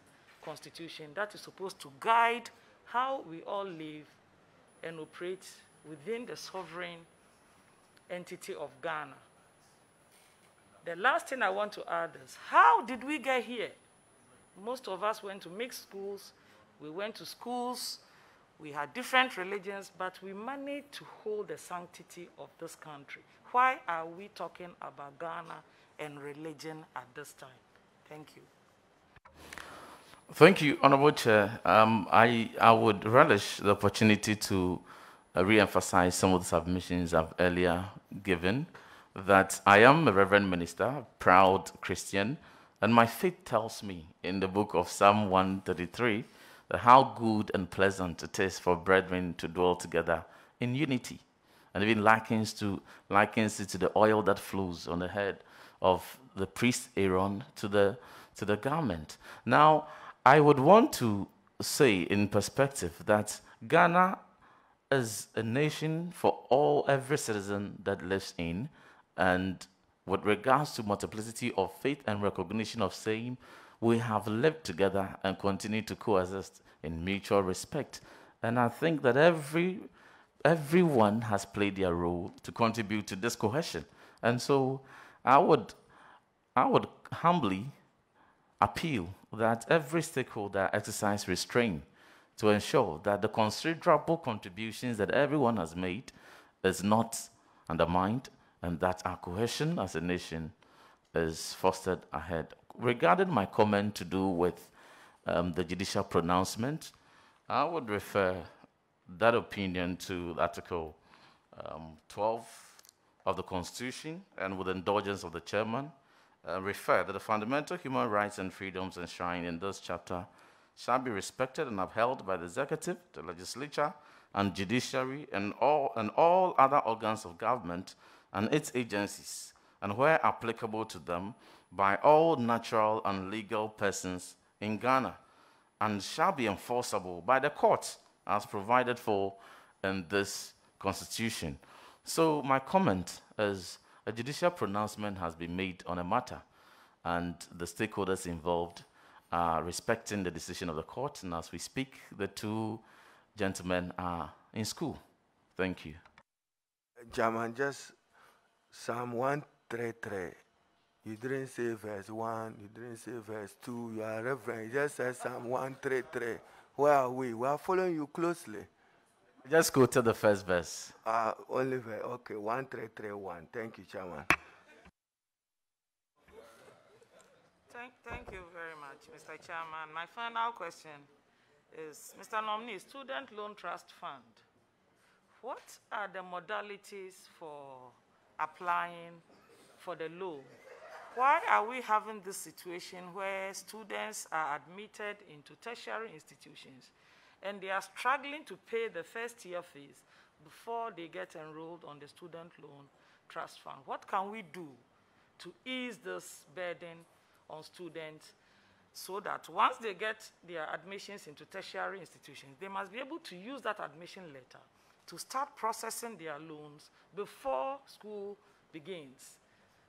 constitution that is supposed to guide how we all live and operate within the sovereign entity of Ghana. The last thing I want to add is how did we get here? Most of us went to mixed schools, we went to schools, we had different religions, but we managed to hold the sanctity of this country. Why are we talking about Ghana and religion at this time? Thank you. Thank you, Honorable Chair. Um, I, I would relish the opportunity to uh, re-emphasize some of the submissions I've earlier given, that I am a Reverend Minister, proud Christian, and my faith tells me in the book of Psalm 133 that how good and pleasant it is for brethren to dwell together in unity. And even likens, to, likens it to the oil that flows on the head of the priest Aaron to the, to the garment. Now, I would want to say in perspective that Ghana is a nation for all every citizen that lives in and with regards to multiplicity of faith and recognition of same we have lived together and continue to coexist in mutual respect and i think that every everyone has played their role to contribute to this cohesion and so i would i would humbly appeal that every stakeholder exercise restraint to ensure that the considerable contributions that everyone has made is not undermined and that our cohesion as a nation is fostered ahead. Regarding my comment to do with um, the judicial pronouncement, I would refer that opinion to Article um, 12 of the Constitution and with indulgence of the chairman, uh, refer that the fundamental human rights and freedoms enshrined in this chapter shall be respected and upheld by the executive, the legislature, and judiciary, and all, and all other organs of government and its agencies, and where applicable to them, by all natural and legal persons in Ghana, and shall be enforceable by the courts as provided for in this constitution. So my comment is a judicial pronouncement has been made on a matter, and the stakeholders involved are respecting the decision of the court. And as we speak, the two gentlemen are in school. Thank you. German, just Psalm 133. You didn't say verse 1, you didn't say verse 2, you are reverend. You just said Psalm 133. Where are we? We are following you closely. Just go to the first verse. Uh, only verse. Okay, 1331. Thank you, Chairman. Thank, thank you very much, Mr. Chairman. My final question is, Mr. Nominee, Student Loan Trust Fund, what are the modalities for applying for the loan? Why are we having this situation where students are admitted into tertiary institutions and they are struggling to pay the first year fees before they get enrolled on the student loan trust fund? What can we do to ease this burden on students so that once they get their admissions into tertiary institutions, they must be able to use that admission letter to start processing their loans before school begins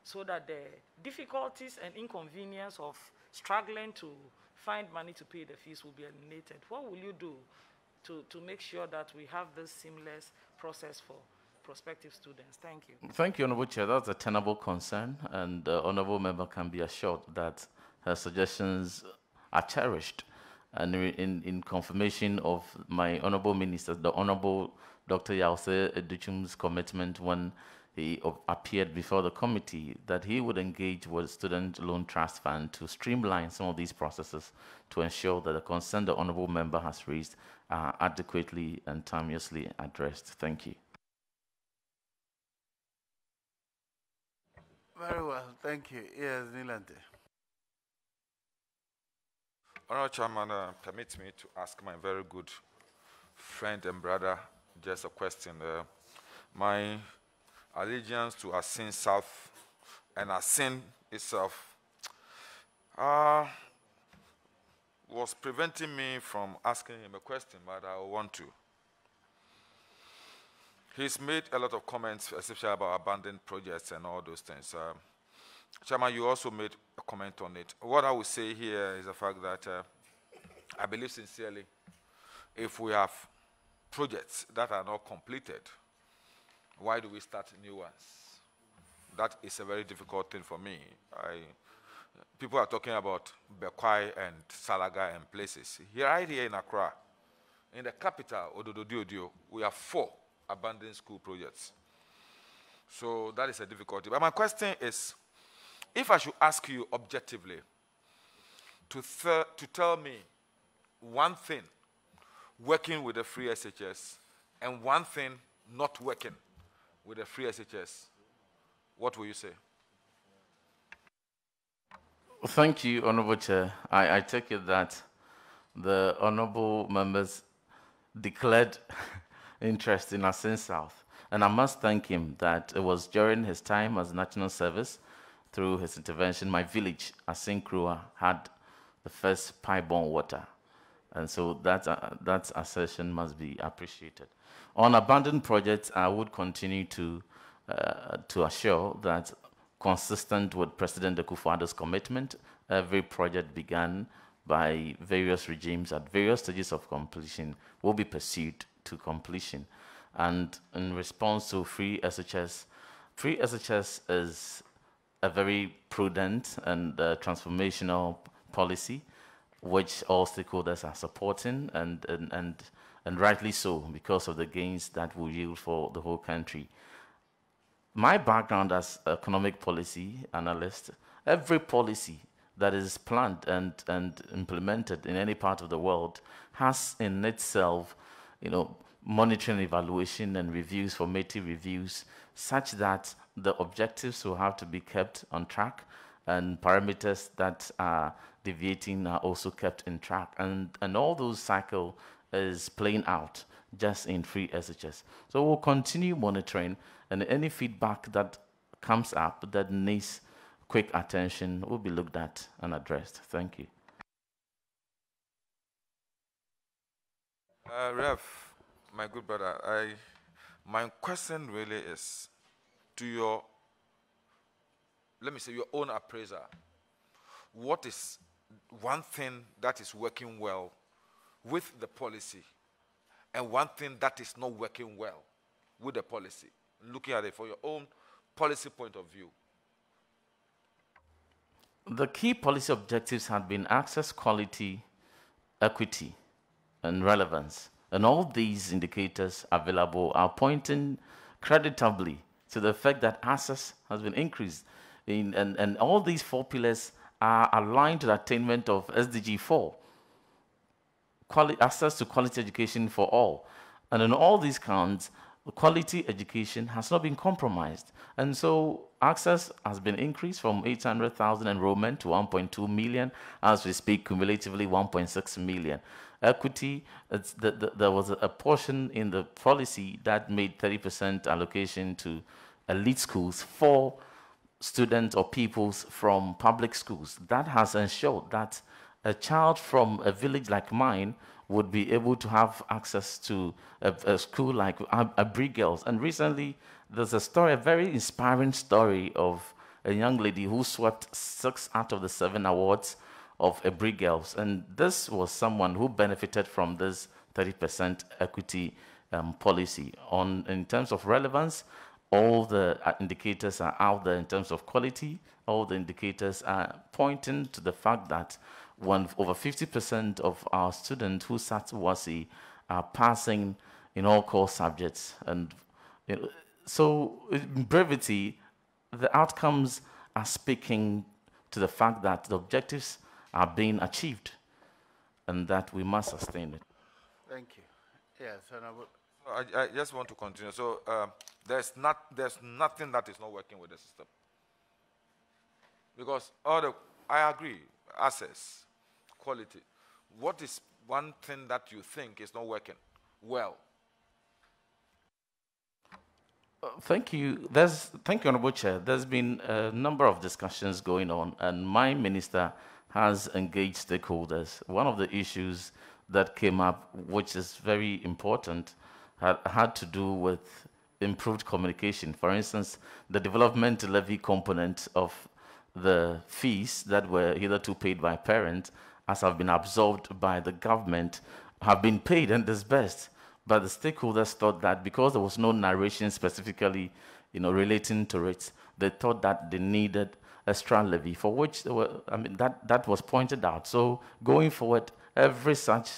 so that the difficulties and inconvenience of struggling to find money to pay the fees will be eliminated. What will you do to, to make sure that we have this seamless process for prospective students? Thank you. Thank you, Honorable Chair. That's a tenable concern, and the Honorable Member can be assured that her suggestions are cherished. And in, in confirmation of my Honorable Minister, the Honorable Dr. Yaw Osei Adutwum's commitment when he appeared before the committee that he would engage with Student Loan Trust Fund to streamline some of these processes to ensure that the concern the honorable member has raised are adequately and timeously addressed. Thank you. Very well, thank you. Yes, Nilante. Honorable Chairman, uh, permit me to ask my very good friend and brother just a question. Uh, my allegiance to Assin South and Assin itself uh, was preventing me from asking him a question, but I want to. He's made a lot of comments, especially about abandoned projects and all those things. Uh, Chairman, you also made a comment on it. What I would say here is the fact that uh, I believe sincerely, if we have projects that are not completed, why do we start new ones? That is a very difficult thing for me. I, people are talking about Bekwai and Salaga and places. Here, right here in Accra, in the capital, Ododo we have four abandoned school projects. So that is a difficulty. But my question is, if I should ask you objectively to, to tell me one thing working with the free SHS and one thing not working with a free SHS, what will you say? Thank you, Honorable Chair. I, I take it that the honorable members declared interest in Assin South. And I must thank him that it was during his time as National Service, through his intervention, my village, Assin Krua, had the first pipe-borne water. And so that, uh, that assertion must be appreciated. On abandoned projects, I would continue to, uh, to assure that consistent with President Akufo-Addo's commitment, every project began by various regimes at various stages of completion will be pursued to completion. And in response to free SHS, free SHS is a very prudent and uh, transformational policy which all stakeholders are supporting, and, and, and, and rightly so, because of the gains that will yield for the whole country. My background as economic policy analyst, every policy that is planned and, and implemented in any part of the world has in itself, you know, monitoring, evaluation, and reviews, formative reviews, such that the objectives will have to be kept on track and parameters that are deviating are also kept in track. And, and all those cycle is playing out just in free SHS. So we'll continue monitoring and any feedback that comes up that needs quick attention will be looked at and addressed. Thank you. Uh, Rev, my good brother, I, my question really is to your, let me say, your own appraiser. What is one thing that is working well with the policy and one thing that is not working well with the policy, looking at it from your own policy point of view? The key policy objectives had been access, quality, equity, and relevance. And all these indicators available are pointing creditably to the fact that access has been increased. In, and, and all these four pillars are aligned to the attainment of SDG 4, quali- access to quality education for all. And in all these counts, quality education has not been compromised. And so access has been increased from 800,000 enrollment to 1.2 million. As we speak, cumulatively 1.6 million. Equity, the, the, there was a portion in the policy that made 30% allocation to elite schools for students or pupils from public schools. That has ensured that a child from a village like mine would be able to have access to a, a school like Aburi Girls. And recently, there's a story, a very inspiring story of a young lady who swept six out of the seven awards of Aburi Girls. And this was someone who benefited from this 30% equity um, policy. On In terms of relevance, all the uh, indicators are out there in terms of quality. All the indicators are pointing to the fact that when over 50% of our students who sat WASSCE are passing in all core subjects. And you know, so, in brevity, the outcomes are speaking to the fact that the objectives are being achieved and that we must sustain it. Thank you. Yes, and I, I, I just want to continue. So, uh, there's, not, there's nothing that is not working with the system. Because all the, I agree, access, quality. What is one thing that you think is not working well? Uh, thank you. There's, thank you, Honorable Chair. There's been a number of discussions going on, and my minister has engaged stakeholders. One of the issues that came up, which is very important, had, had to do with improved communication. For instance, the development levy component of the fees that were hitherto paid by parents as have been absorbed by the government, have been paid and disbursed. But the stakeholders thought that because there was no narration specifically you know, relating to it, they thought that they needed extra levy, for which were, I mean, that, that was pointed out. So going forward, every such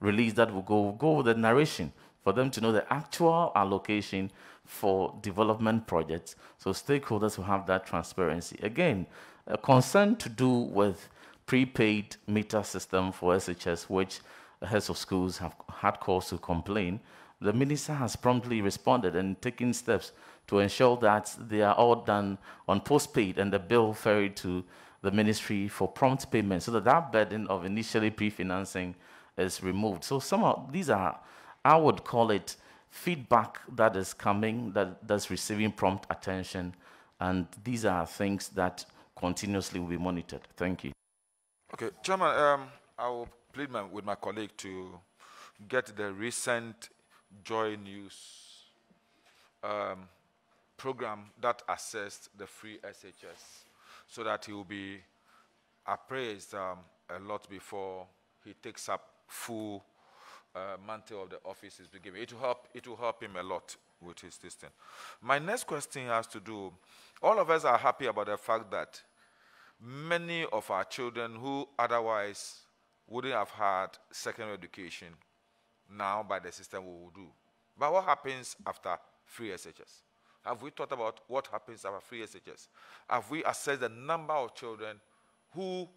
release that will go, will go with the narration for them to know the actual allocation for development projects. So stakeholders will have that transparency. Again, a concern to do with prepaid meter system for SHS, which heads of schools have had cause to complain, the minister has promptly responded and taken steps to ensure that they are all done on postpaid and the bill ferried to the ministry for prompt payment so that that burden of initially pre-financing is removed. So some of these are, I would call it feedback that is coming, that, that's receiving prompt attention, and these are things that continuously will be monitored. Thank you. Okay, Chairman, um, I will plead my, with my colleague to get the recent Joy News um, program that assessed the free SHS so that he will be appraised um, a lot before he takes up full uh, mantle of the office is given. It will help. It will help him a lot with his system. My next question has to do. All of us are happy about the fact that many of our children who otherwise wouldn't have had secondary education now by the system we will do. But what happens after free SHS? Have we thought about what happens after free SHS? Have we assessed the number of children who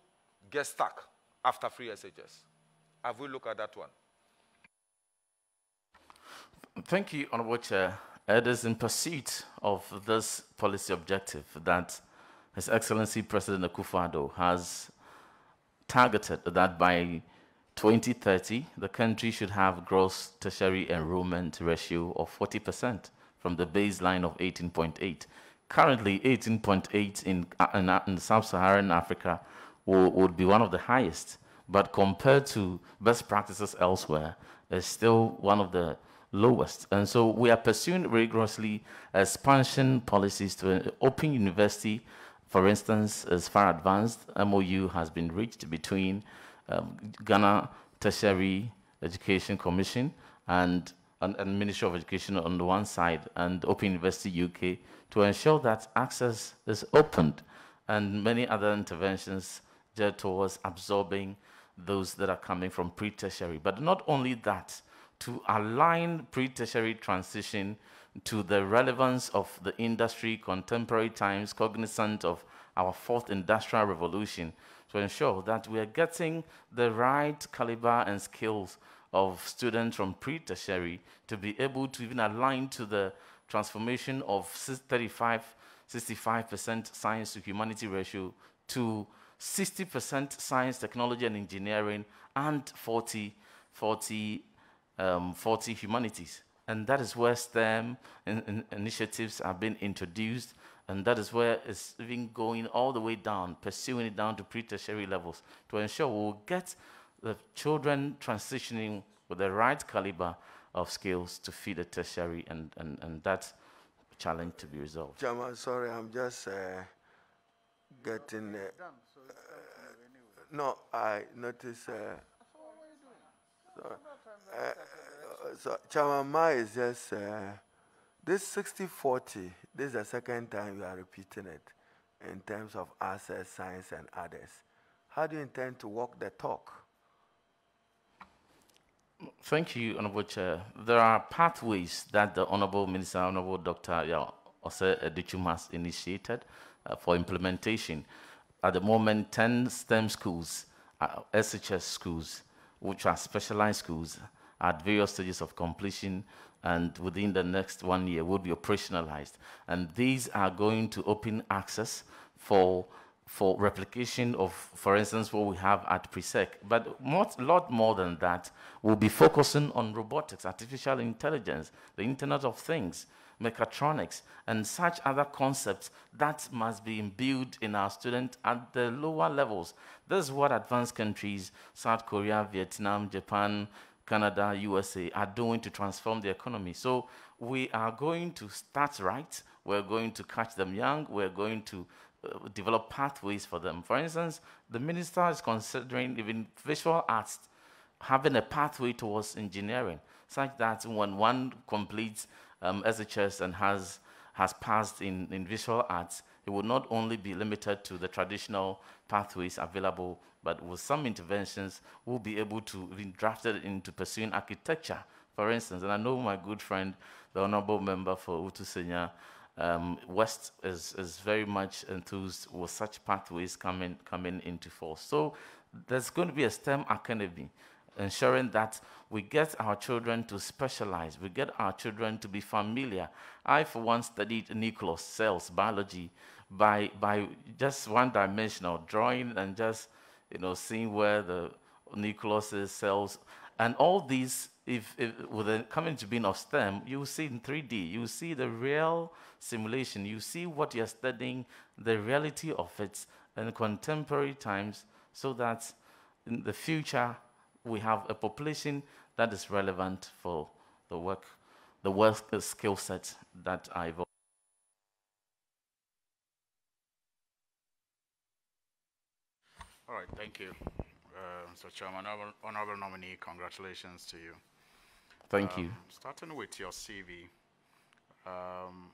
get stuck after free SHS? Have we looked at that one? Thank you, Honorable Chair. It is in pursuit of this policy objective that his Excellency President Akufo-Addo has targeted that by 2030, the country should have gross tertiary enrollment ratio of 40% from the baseline of 18.8. Currently, 18.8 uh, in, in, in sub-Saharan Africa will, would be one of the highest, but compared to best practices elsewhere, it's still one of the lowest. And so we are pursuing rigorously expansion policies to an open university for instance, as far advanced, MOU has been reached between um, Ghana Tertiary Education Commission and, and, and, Ministry of Education on the one side and Open University UK to ensure that access is opened and many other interventions geared towards absorbing those that are coming from pre-tertiary. But not only that, to align pre-tertiary transition to the relevance of the industry, contemporary times, cognizant of our fourth industrial revolution, to ensure that we are getting the right caliber and skills of students from pre-tertiary to be able to even align to the transformation of 35, 65% science to humanity ratio to 60% science, technology, and engineering, and 40, 40, um, 40 humanities. And that is where STEM in, in initiatives have been introduced, and that is where it's even going all the way down, pursuing it down to pre-tertiary levels to ensure we'll get the children transitioning with the right caliber of skills to feed the tertiary, and, and, and that challenge to be resolved. Chairman, sorry, I'm just uh, getting. Uh, no, I noticed. Uh, so, uh, so, Chairman Ma is just. Uh, this 60 40, this is the second time you are repeating it in terms of access, science, and others. How do you intend to walk the talk? Thank you, Honorable Chair. There are pathways that the Honorable Minister, Honorable Dr. Yaw Osei Adutwum has initiated uh, for implementation. At the moment, 10 STEM schools, uh, SHS schools, which are specialized schools, at various stages of completion and within the next one year will be operationalized. And these are going to open access for for replication of, for instance, what we have at PRESEC. But a lot more than that, we'll be focusing on robotics, artificial intelligence, the Internet of Things, mechatronics, and such other concepts that must be imbued in our students at the lower levels. This is what advanced countries, South Korea, Vietnam, Japan, Canada, USA, are doing to transform the economy. So we are going to start right. We're going to catch them young. We're going to uh, develop pathways for them. For instance, the minister is considering even visual arts having a pathway towards engineering, such that when one completes um, SHS and has has passed in, in visual arts, it will not only be limited to the traditional pathways available, but with some interventions, we'll be able to be drafted into pursuing architecture, for instance. And I know my good friend, the Honorable Member for Awutu Senya, um, West is, is very much enthused with such pathways coming, coming into force. So there's going to be a STEM academy ensuring that we get our children to specialize, we get our children to be familiar. I, for one, studied nucleus, cells, biology, by, by just one-dimensional drawing and just, you know, seeing where the nucleus cells, and all these, if, if with the coming to being of STEM, you see in 3D, you see the real simulation, you see what you're studying, the reality of it in contemporary times, so that in the future we have a population that is relevant for the work, the work skill set that I've. All right, thank you. Uh, Mr. Chairman, honorable, honorable, nominee, congratulations to you. Thank um, you. Starting with your CV, um,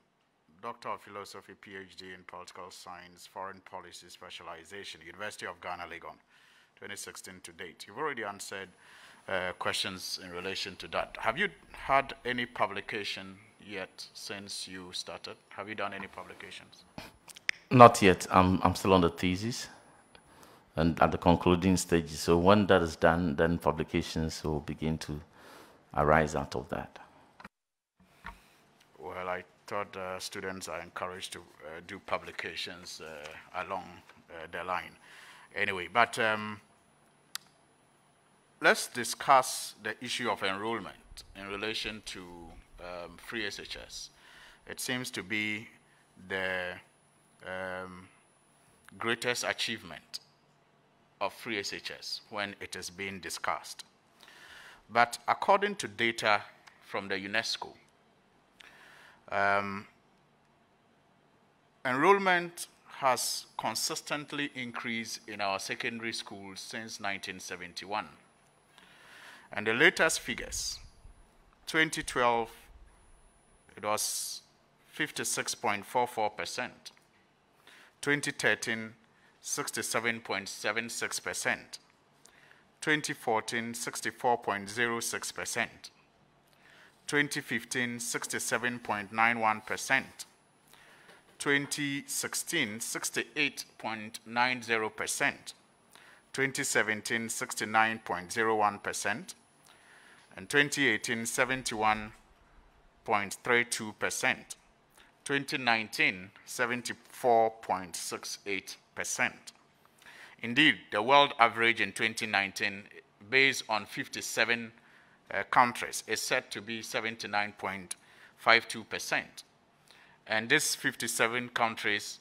Doctor of Philosophy, PhD in Political Science, Foreign Policy Specialization, University of Ghana, Legon. 2016 to date. You've already answered uh, questions in relation to that. Have you had any publication yet since you started? Have you done any publications? Not yet. I'm, I'm still on the thesis and at the concluding stages. So when that is done, then publications will begin to arise out of that. Well, I thought uh, students are encouraged to uh, do publications uh, along uh, the line. Anyway, but um, let's discuss the issue of enrollment in relation to um, free SHS. It seems to be the um, greatest achievement of free SHS when it is being discussed. But according to data from the UNESCO, um, enrollment has consistently increased in our secondary schools since 1971. And the latest figures, 2012, it was 56.44%. 2013, 67.76%. 2014, 64.06%. 2015, 67.91%. 2016, 68.90%. 2017, 69.01%. And 2018, 71.32%. 2019, 74.68%. Indeed, the world average in 2019, based on 57 uh, countries, is set to be 79.52%. And these 57 countries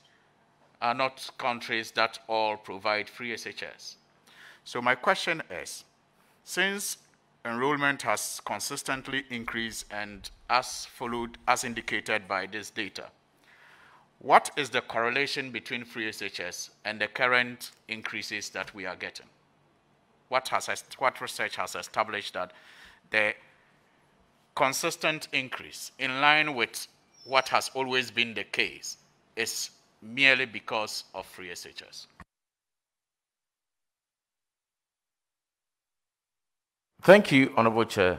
are not countries that all provide free SHS. So my question is, since enrollment has consistently increased and as followed, as indicated by this data, what is the correlation between free SHS and the current increases that we are getting? What, has, what research has established that the consistent increase in line with what has always been the case is merely because of free SHS? Thank you, Honorable Chair.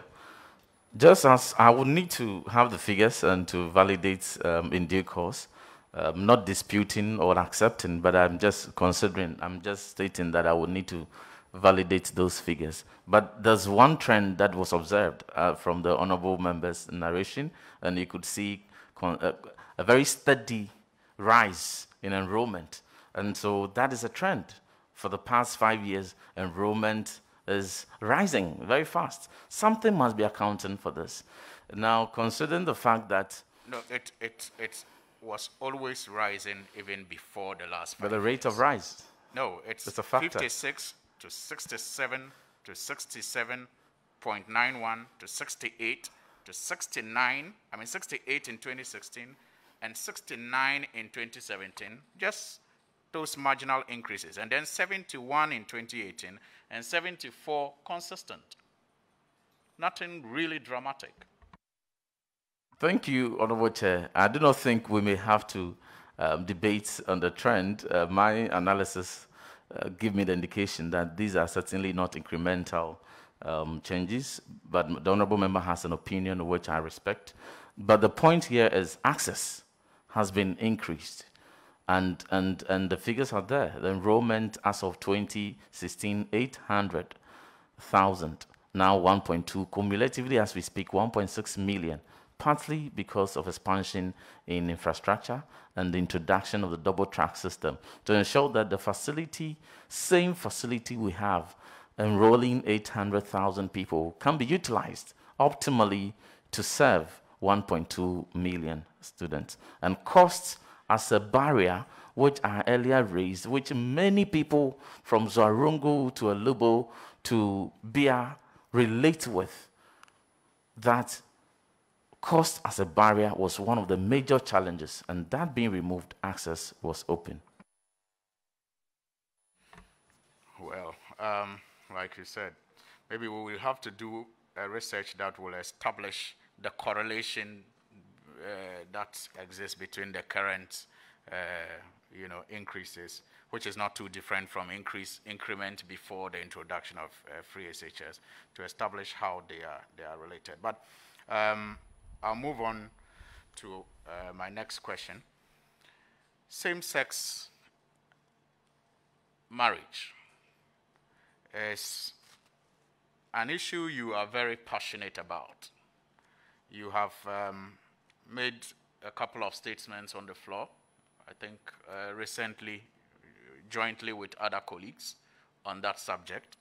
Just as I would need to have the figures and to validate um, in due course, um, not disputing or accepting, but I'm just considering, I'm just stating that I would need to validate those figures. But there's one trend that was observed uh, from the honorable member's narration, and you could see a, a very steady rise in enrollment. And so that is a trend. For the past five years, enrollment is rising very fast. Something must be accounting for this. Now, considering the fact that... No, it, it, it was always rising even before the last But the rate years. of rise? No, it's, it's a factor. 56 to 67 to 67.91 to 68 to 69, I mean 68 in 2016 and 69 in 2017, just those marginal increases. And then 71 in 2018 and 74 consistent. Nothing really dramatic. Thank you, Honorable Chair. I do not think we may have to um, debate on the trend. Uh, my analysis uh, give me the indication that these are certainly not incremental um, changes, but the Honorable Member has an opinion which I respect. But the point here is access has been increased. And, and, and the figures are there. The enrollment as of 2016, 800,000, now 1.2, cumulatively as we speak, 1.6 million, partly because of expansion in infrastructure and the introduction of the double track system to ensure that the facility, same facility we have, enrolling 800,000 people, can be utilized optimally to serve 1.2 million students. And costs as a barrier, which I earlier raised, which many people from Zuarungu to Elubo to Bia relate with, that cost as a barrier was one of the major challenges, and that being removed, access was open. Well, um, like you said, maybe we will have to do a research that will establish the correlation uh, that exists between the current, uh, you know, increases, which is not too different from increase increment before the introduction of uh, free SHS, to establish how they are they are related. But um, I'll move on to uh, my next question. Same-sex marriage is an issue you are very passionate about. You have um, made a couple of statements on the floor, I think uh, recently, jointly with other colleagues on that subject.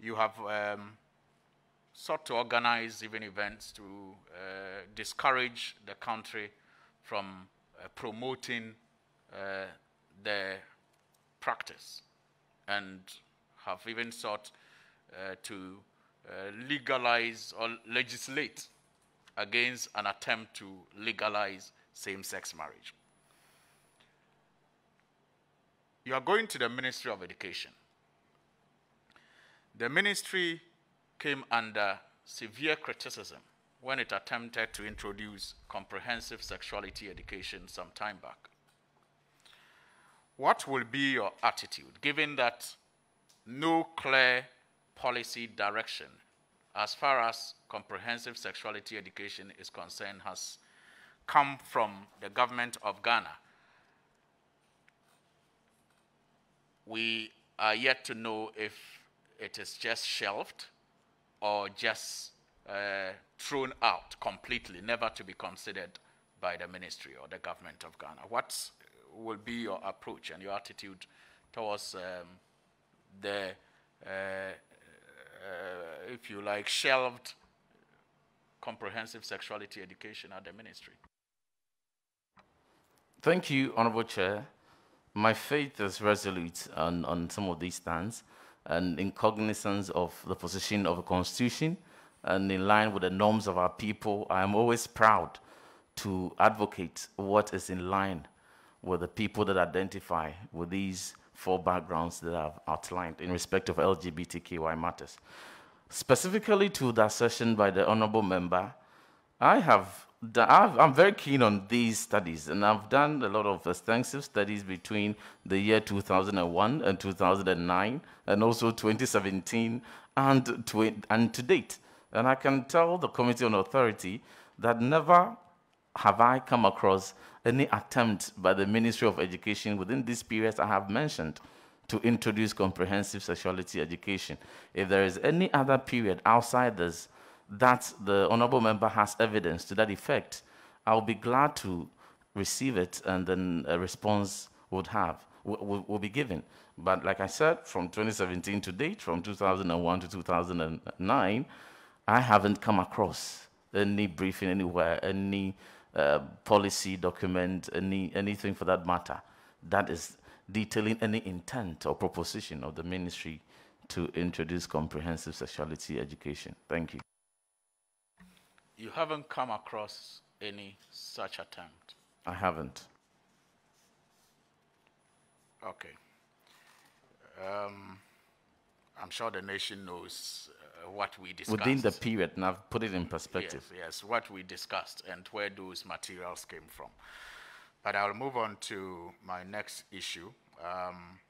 You have um, sought to organize even events to uh, discourage the country from uh, promoting uh, the practice and have even sought uh, to uh, legalize or legislate against an attempt to legalize same-sex marriage. You are going to the Ministry of Education. The ministry came under severe criticism when it attempted to introduce comprehensive sexuality education some time back. What will be your attitude, given that no clear policy direction as far as comprehensive sexuality education is concerned has come from the government of Ghana? We are yet to know if it is just shelved or just uh, thrown out completely, never to be considered by the ministry or the government of Ghana. What will be your approach and your attitude towards um, the, uh, uh, if you like, shelved comprehensive sexuality education at the ministry? Thank you, Honorable Chair. My faith is resolute on, on some of these stands and in cognizance of the position of the Constitution and in line with the norms of our people, I am always proud to advocate what is in line with the people that identify with these four backgrounds that I've outlined in respect of LGBTQI matters. Specifically to the assertion by the honorable member, I have i am very keen on these studies, and I've done a lot of extensive studies between the year 2001 and 2009, and also 2017 and to, and to date. And I can tell the Committee on Authority that never have I come across any attempt by the Ministry of Education within these periods I have mentioned to introduce comprehensive sexuality education. If there is any other period outside this that the honorable member has evidence to that effect, I'll be glad to receive it and then a response would have will, will be given. But like I said, from 2017 to date, from 2001 to 2009, I haven't come across any briefing anywhere, any uh, policy document, any anything for that matter, that is detailing any intent or proposition of the ministry to introduce comprehensive sexuality education. Thank you. You haven't come across any such attempt? I haven't. Okay. Um, I'm sure the nation knows uh, what we discussed. Within the period, and I've put it in perspective. Yes, yes, what we discussed and where those materials came from. But I'll move on to my next issue. Um,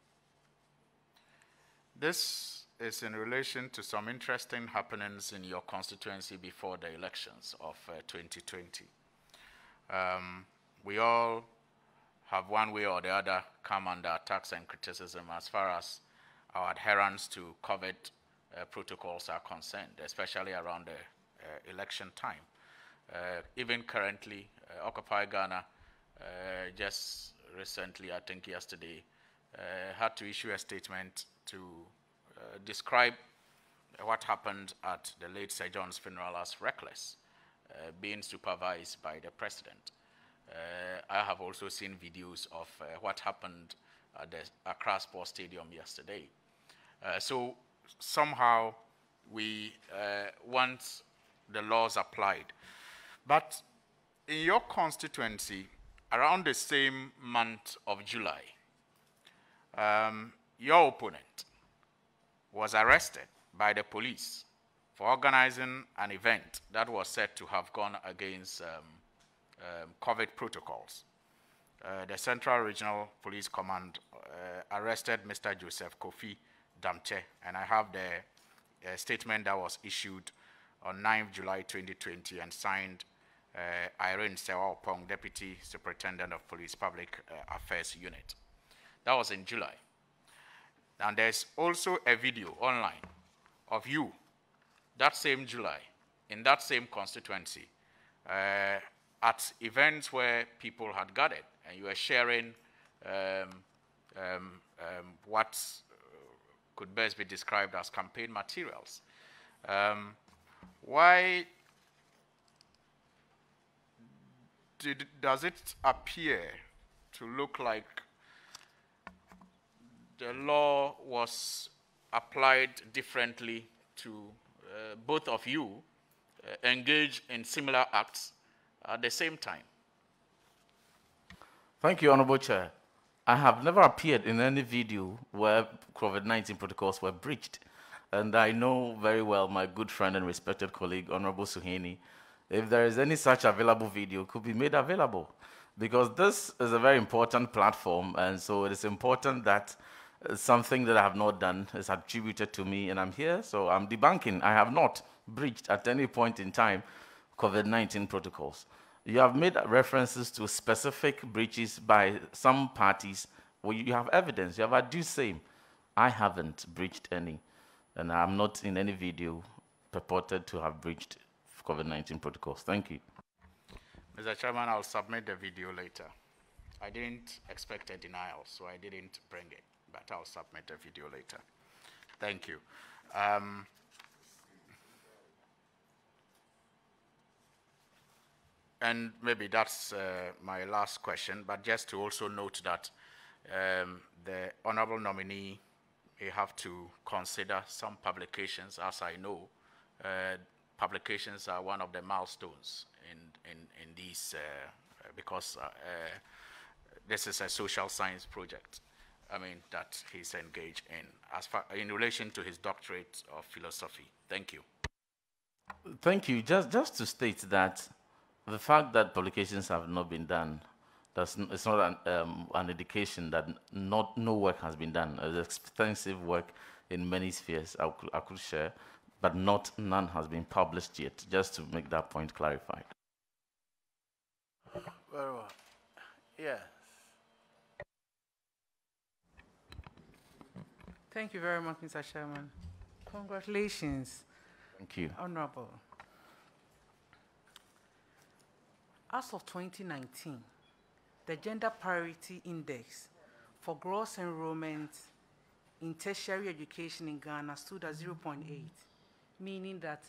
this is in relation to some interesting happenings in your constituency before the elections of uh, 2020. Um, we all have one way or the other come under attacks and criticism as far as our adherence to COVID uh, protocols are concerned, especially around the uh, election time. Uh, even currently, uh, Occupy Ghana uh, just recently, I think yesterday, had to issue a statement to describe what happened at the late Sir John's funeral as reckless, uh, being supervised by the president. Uh, I have also seen videos of what happened at the Accra Sports Stadium yesterday. so somehow we want the laws applied. But in your constituency, around the same month of July, um, your opponent, was arrested by the police for organizing an event that was said to have gone against um, um, COVID protocols. Uh, the Central Regional Police Command uh, arrested Mr. Joseph Kofi Damche, and I have the uh, statement that was issued on 9th July 2020 and signed uh, Irene Sewa Deputy Superintendent of Police Public uh, Affairs Unit. That was in July. And there's also a video online of you that same July in that same constituency uh, at events where people had gathered and you were sharing um, um, um, what could best be described as campaign materials. Um, why did, does it appear to look like the law was applied differently to uh, both of you uh, engage in similar acts at the same time. Thank you, Honorable Chair. I have never appeared in any video where COVID-19 protocols were breached. And I know very well my good friend and respected colleague, Honorable Suhuyini, if there is any such available video, could be made available. Because this is a very important platform, and so it is important that something that I have not done is attributed to me, and I'm here, so I'm debunking. I have not breached at any point in time COVID 19 protocols. You have made references to specific breaches by some parties where you have evidence, you have adduced same. I haven't breached any, and I'm not in any video purported to have breached COVID-19 protocols. Thank you. Mr. Chairman, I'll submit the video later. I didn't expect a denial, so I didn't bring it, but I'll submit a video later. Thank you. Um, and maybe that's uh, my last question, but just to also note that um, the honorable nominee may have to consider some publications, as I know. Uh, publications are one of the milestones in, in, in these, uh, because uh, uh, this is a social science project. I mean, that he's engaged in, as far, in relation to his doctorate of philosophy. Thank you. Thank you. Just, just to state that the fact that publications have not been done, that's it's not an, um, an indication that not, no work has been done. There's extensive work in many spheres I could, I could share, but not none has been published yet, just to make that point clarified. Very well. Yes. Thank you very much, Mr. Chairman. Congratulations, Thank you. Honorable. As of 2019, the Gender Parity Index for gross enrollment in tertiary education in Ghana stood at 0.8, meaning that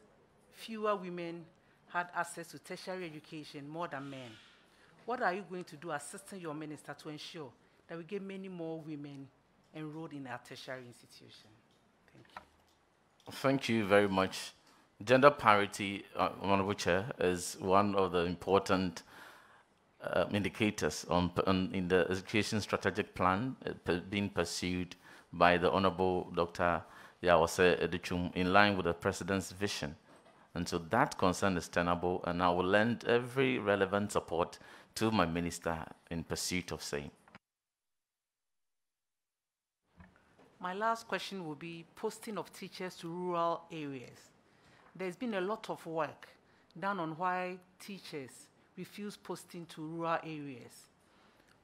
fewer women had access to tertiary education more than men. What are you going to do assisting your minister to ensure that we get many more women enrolled in our tertiary institution? Thank you. Thank you very much. Gender parity, uh, Honorable Chair, is one of the important uh, indicators on, on, in the education strategic plan uh, being pursued by the Honorable Dr. Yaw Osei Adutwum in line with the President's vision. And so that concern is tenable, and I will lend every relevant support to my minister in pursuit of same. My last question will be posting of teachers to rural areas. There's been a lot of work done on why teachers refuse posting to rural areas.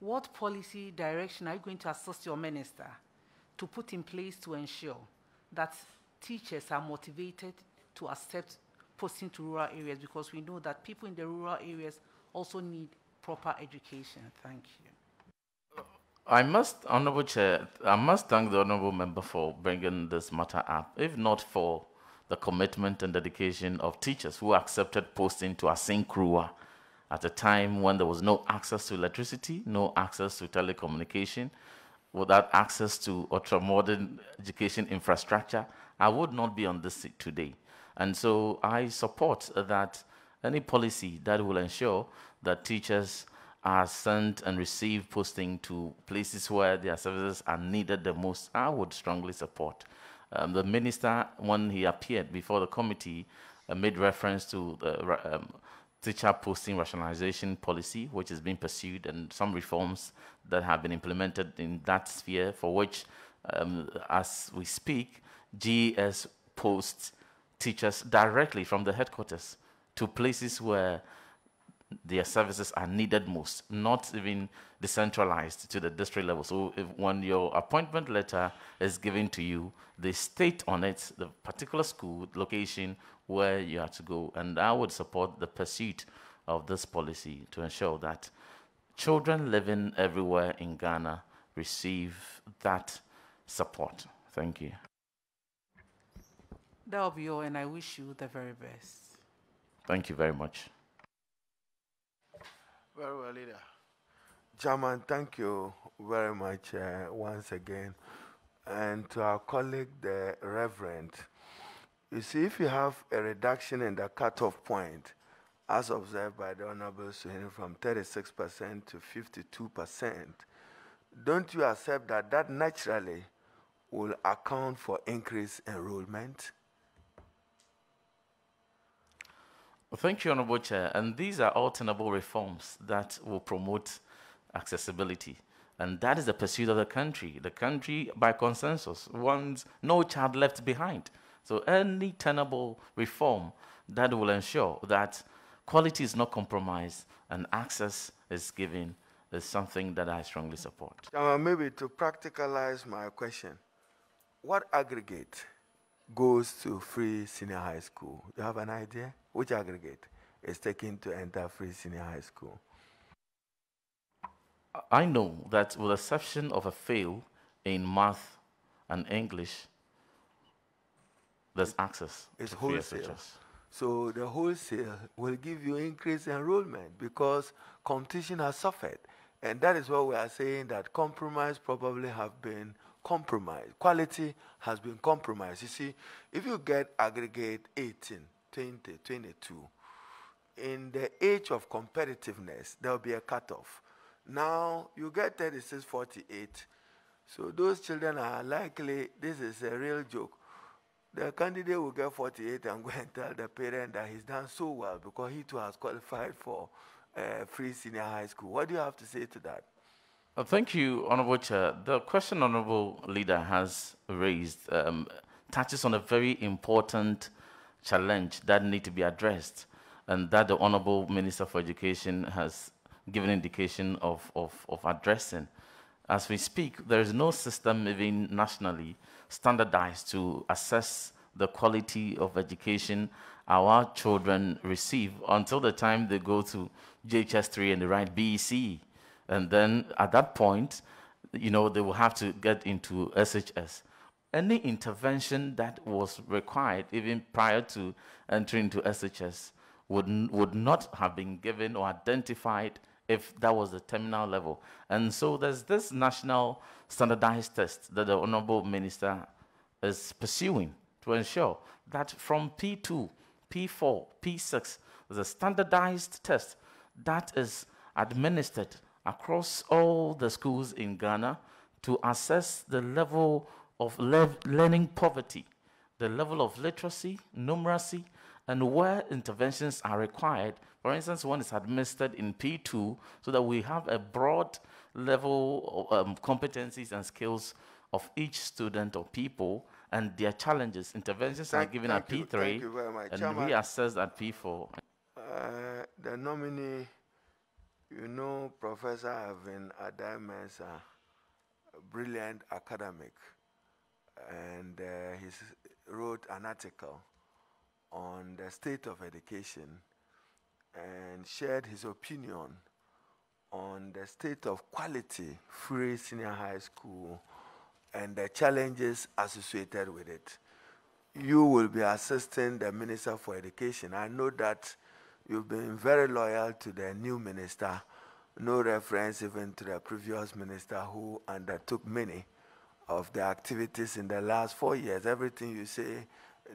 What policy direction are you going to assist your minister to put in place to ensure that teachers are motivated to accept posting to rural areas because we know that people in the rural areas also need proper education. Thank you. I must, Honorable Chair, I must thank the Honorable Member for bringing this matter up. If not for the commitment and dedication of teachers who accepted posting to Assin Krua at a time when there was no access to electricity, no access to telecommunication, without access to ultra-modern education infrastructure, I would not be on this seat today. And so I support that any policy that will ensure that teachers are sent and receive posting to places where their services are needed the most, I would strongly support. Um, the minister, when he appeared before the committee, uh, made reference to the um, teacher posting rationalization policy, which is being pursued, and some reforms that have been implemented in that sphere, for which, um, as we speak, GES posts teachers directly from the headquarters to places where their services are needed most, not even decentralized to the district level. So if, when your appointment letter is given to you, they state on it the particular school location where you have to go. And I would support the pursuit of this policy to ensure that children living everywhere in Ghana receive that support. Thank you. That will be all, and I wish you the very best. Thank you very much. Very well, leader. Chairman, thank you very much uh, once again. And to our colleague, the Reverend, you see, if you have a reduction in the cutoff point, as observed by the Honorable Suhail from 36% to 52%, don't you accept that that naturally will account for increased enrollment? Well, thank you, Honorable Chair. And these are all tenable reforms that will promote accessibility. And that is the pursuit of the country. The country, by consensus, wants no child left behind. So any tenable reform that will ensure that quality is not compromised and access is given is something that I strongly support. Maybe to practicalize my question, what aggregate goes to free senior high school? You have an idea? Which aggregate is taken to enter free senior high school? I know that with the exception of a fail in math and English, there's access. It's to wholesale. So the wholesale will give you increased enrollment because competition has suffered. And that is what we are saying that compromise probably have been compromised. Quality has been compromised. You see, if you get aggregate 18, 20, 22, in the age of competitiveness, there will be a cutoff. Now you get 36, 48. So those children are likely, this is a real joke. The candidate will get 48 and go and tell the parent that he's done so well because he too has qualified for uh, free senior high school. What do you have to say to that? Uh, thank you, Honorable Chair. The question Honorable Leader has raised um, touches on a very important challenge that need to be addressed and that the Honorable Minister for Education has given indication of, of, of addressing. As we speak, there is no system even nationally standardized to assess the quality of education our children receive until the time they go to JHS3 and they write BEC. And then at that point, you know, they will have to get into SHS. Any intervention that was required even prior to entering into SHS would, would not have been given or identified if that was the terminal level. And so there's this national standardized test that the Honorable Minister is pursuing to ensure that from P2, P4, P6, there's a standardized test that is administered across all the schools in Ghana to assess the level of lev- learning poverty, the level of literacy, numeracy, and where interventions are required. For instance, one is administered in P2 so that we have a broad level of um, competencies and skills of each student or people and their challenges. Interventions Thank- are given at you- P3 thank you very much. and Chairman. reassessed at P4. Uh, the nominee, you know, Professor Alvin Adai a brilliant academic, and uh, he wrote an article on the state of education and shared his opinion on the state of quality free senior high school and the challenges associated with it. You will be assisting the Minister for Education. I know that you've been very loyal to the new minister, no reference even to the previous minister who undertook many of the activities in the last four years. Everything you say,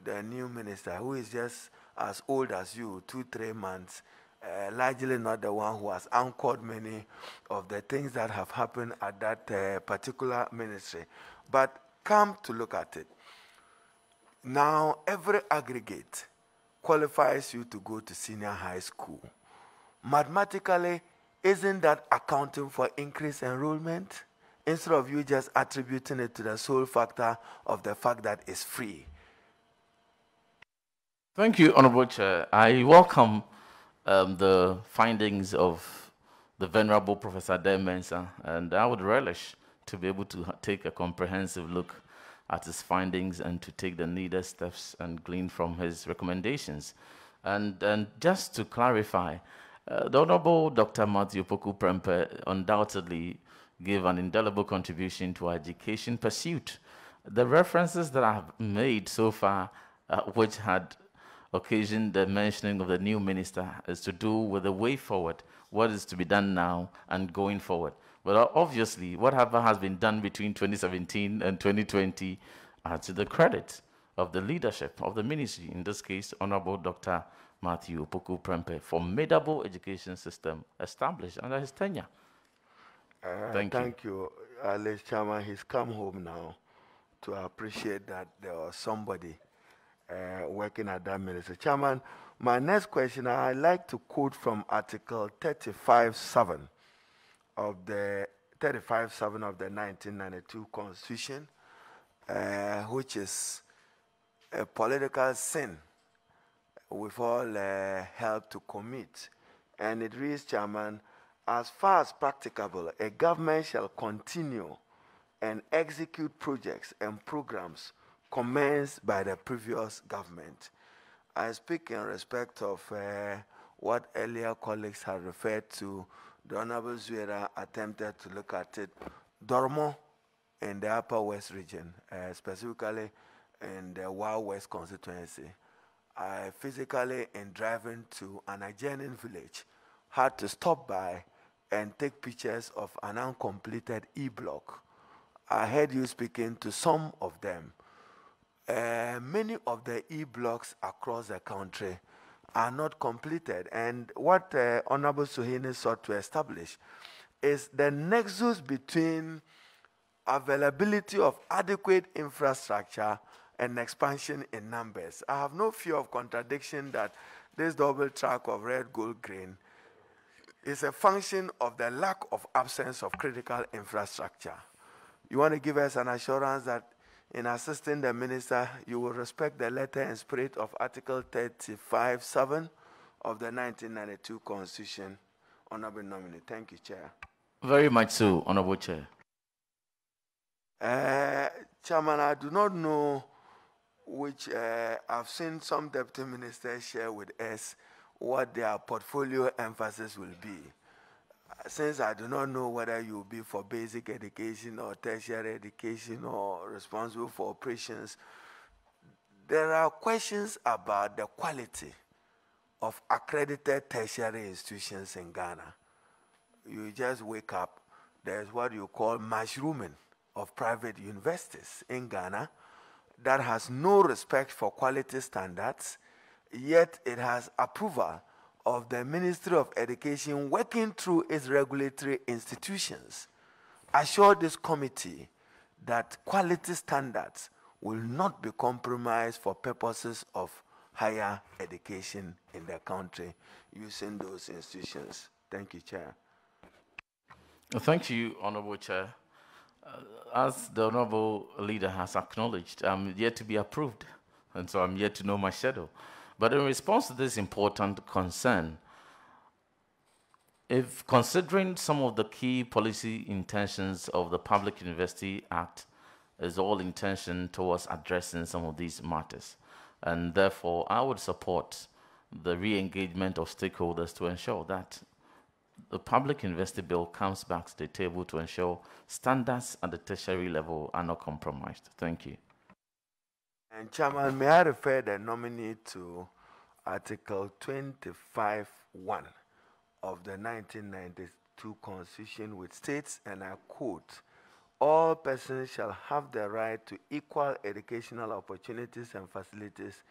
the new minister, who is just as old as you, two, three months, uh, largely not the one who has anchored many of the things that have happened at that uh, particular ministry. But come to look at it. Now, every aggregate qualifies you to go to senior high school. Mathematically, isn't that accounting for increased enrollment? Instead of you just attributing it to the sole factor of the fact that it's free. Thank you, Honorable Chair. I welcome um, the findings of the Venerable Professor Demensa, and I would relish to be able to take a comprehensive look at his findings and to take the needed steps and glean from his recommendations. And, and just to clarify, uh, the Honorable Dr. Matthew Opoku Prempeh undoubtedly gave an indelible contribution to our education pursuit. The references that I have made so far, uh, which had occasioned the mentioning of the new minister, is to do with the way forward, what is to be done now and going forward. But uh, obviously, whatever has been done between 2017 and 2020 are to the credit of the leadership of the ministry, in this case, Honorable Dr. Matthew Opoku Prempeh, formidable education system established under his tenure. Uh, Thank you. Thank you, Alice Chairman. He's come home now to appreciate that there was somebody uh, working at that ministry. Chairman, my next question, I'd like to quote from Article 35.7 of the 35.7 of the 1992 Constitution, uh, which is a political sin we've all uh, helped to commit. And it reads, Chairman, as far as practicable, a government shall continue and execute projects and programs commenced by the previous government. I speak in respect of uh, what earlier colleagues have referred to. The Honorable Zuera attempted to look at it. Dormo in the Upper West region, uh, specifically in the Wa West constituency. I physically, in driving to an adjoining village, had to stop by and take pictures of an uncompleted E block. I heard you speaking to some of them. Uh, many of the E blocks across the country are not completed. And what uh, Honorable Suhuyini sought to establish is the nexus between availability of adequate infrastructure and expansion in numbers. I have no fear of contradiction that this double track of red, gold, green is a function of the lack of absence of critical infrastructure. You want to give us an assurance that in assisting the minister, you will respect the letter and spirit of Article 35.7 of the 1992 Constitution. Honorable nominee. Thank you, Chair. Very much so, Honorable Chair. Uh, Chairman, I do not know which uh, I've seen some deputy ministers share with us what their portfolio emphasis will be. Since I do not know whether you will be for basic education or tertiary education or responsible for operations, there are questions about the quality of accredited tertiary institutions in Ghana. You just wake up, there's what you call mushrooming of private universities in Ghana that has no respect for quality standards, yet it has approval of the Ministry of Education working through its regulatory institutions. Assure this committee that quality standards will not be compromised for purposes of higher education in the country using those institutions. Thank you, Chair. Thank you, Honorable Chair. Uh, as the Honorable Leader has acknowledged, I'm yet to be approved, and so I'm yet to know my schedule. But in response to this important concern, if considering some of the key policy intentions of the Public University Act is all intention towards addressing some of these matters, and therefore I would support the re-engagement of stakeholders to ensure that the Public University Bill comes back to the table to ensure standards at the tertiary level are not compromised. Thank you. And Chairman, may I refer the nominee to Article 25.1 of the 1992 Constitution, which states, and I quote, all persons shall have the right to equal educational opportunities and facilities,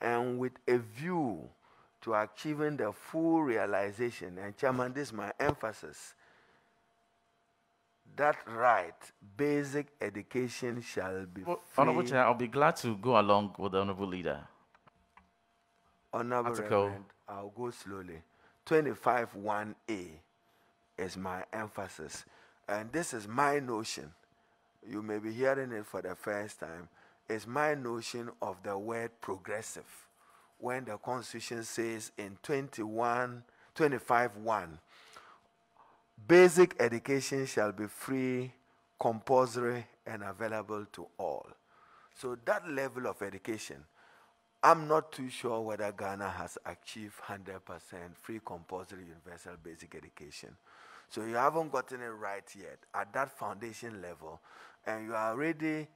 and with a view to achieving the full realization, and Chairman, this is my emphasis, that right, basic education shall be well, free. Honorable Chair, I'll be glad to go along with the Honorable Leader. Honorable Article. Reverend, I'll go slowly. 25.1a is my emphasis. And this is my notion. You may be hearing it for the first time. It's my notion of the word progressive. When the Constitution says in 21, 25.1, basic education shall be free, compulsory, and available to all. So that level of education I'm not too sure whether Ghana has achieved 100% free compulsory universal basic education. So you haven't gotten it right yet at that foundation level, and you are already,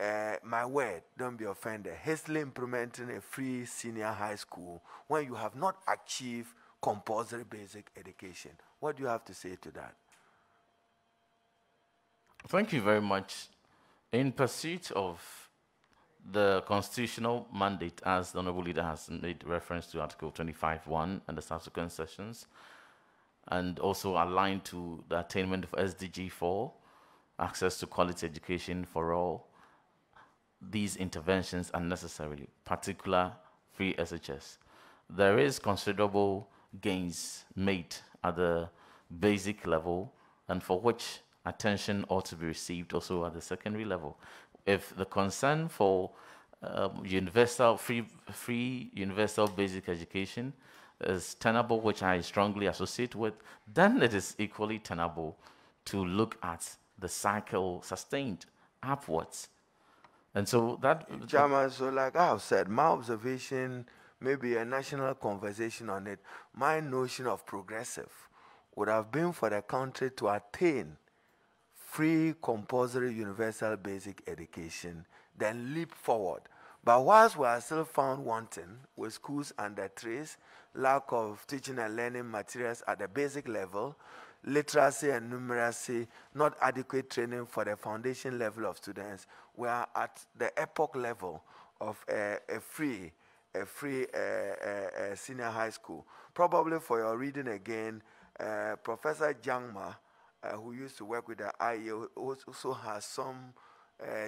uh, my word, don't be offended, hastily implementing a free senior high school when you have not achieved compulsory basic education. What do you have to say to that? Thank you very much. In pursuit of the constitutional mandate, as the Honorable Leader has made reference to Article 25.1 and the subsequent sessions, and also aligned to the attainment of SDG 4, access to quality education for all, these interventions are necessary, particular free SHS. There is considerable gains made at the basic level, and for which attention ought to be received also at the secondary level. If the concern for um, universal free free universal basic education is tenable, which I strongly associate with, then it is equally tenable to look at the cycle sustained upwards. And so that Chairman, so like I have said, my observation may be a national conversation on it. My notion of progressive would have been for the country to attain free compulsory universal basic education, then leap forward. But whilst we are still found wanting with schools under trace, lack of teaching and learning materials at the basic level, literacy and numeracy, not adequate training for the foundation level of students, we are at the epoch level of a, a free, a free uh, uh, senior high school. Probably for your reading again, Professor Jangma, who used to work with the IEA, also has some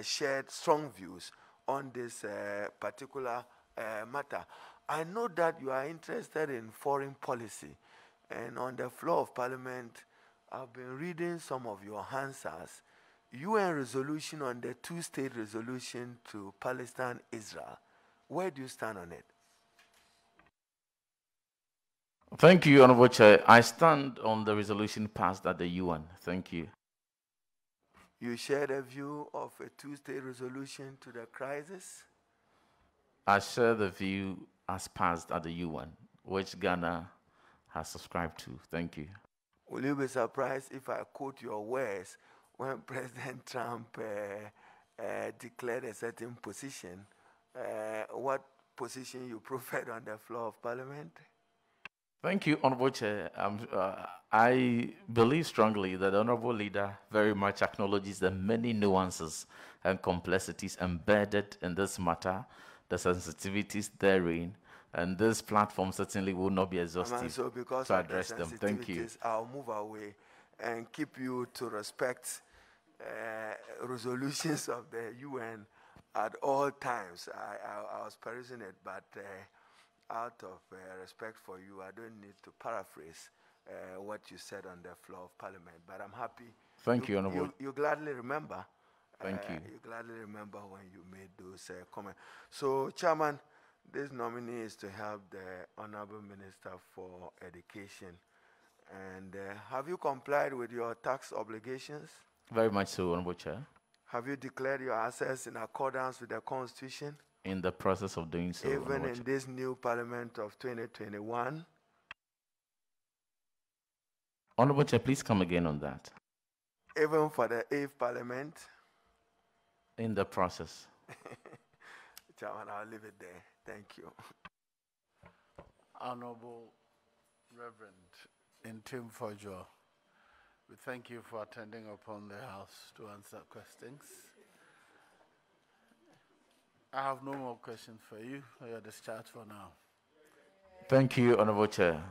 shared strong views on this particular matter. I know that you are interested in foreign policy. And on the floor of parliament, I've been reading some of your answers. UN resolution on the two state resolution to Palestine, Israel. Where do you stand on it? Thank you, Honorable Chair. I stand on the resolution passed at the UN. Thank you. You share the view of a two state resolution to the crisis? I share the view as passed at the UN, which Ghana has subscribed to. Thank you. Will you be surprised if I quote your words when President Trump uh, uh, declared a certain position? Uh, what position you proffered on the floor of Parliament? Thank you, Honorable Chair. Um, uh, I believe strongly that the Honorable Leader very much acknowledges the many nuances and complexities embedded in this matter, the sensitivities therein, and this platform certainly will not be exhaustive so because to address the them. Thank you. I'll move away and keep you to respect uh, resolutions of the UN at all times. I, I, I was perusing it, but uh, out of uh, respect for you, I don't need to paraphrase uh, what you said on the floor of Parliament. But I'm happy. Thank you, you Honorable. You, you gladly remember. Thank you. Uh, you gladly remember when you made those uh, comments. So, Chairman. This nominee is to help the Honorable Minister for Education. And uh, have you complied with your tax obligations? Very much so, Honorable Chair. Have you declared your assets in accordance with the Constitution? In the process of doing so. Even in this new Parliament of 2021? Honorable Chair, please come again on that. Even for the eighth Parliament? In the process. Chairman, I'll leave it there. Thank you. Honorable Reverend Ntim Fordjour, we thank you for attending upon the House to answer questions. I have no more questions for you. You're discharged for now. Thank you, Honorable Chair.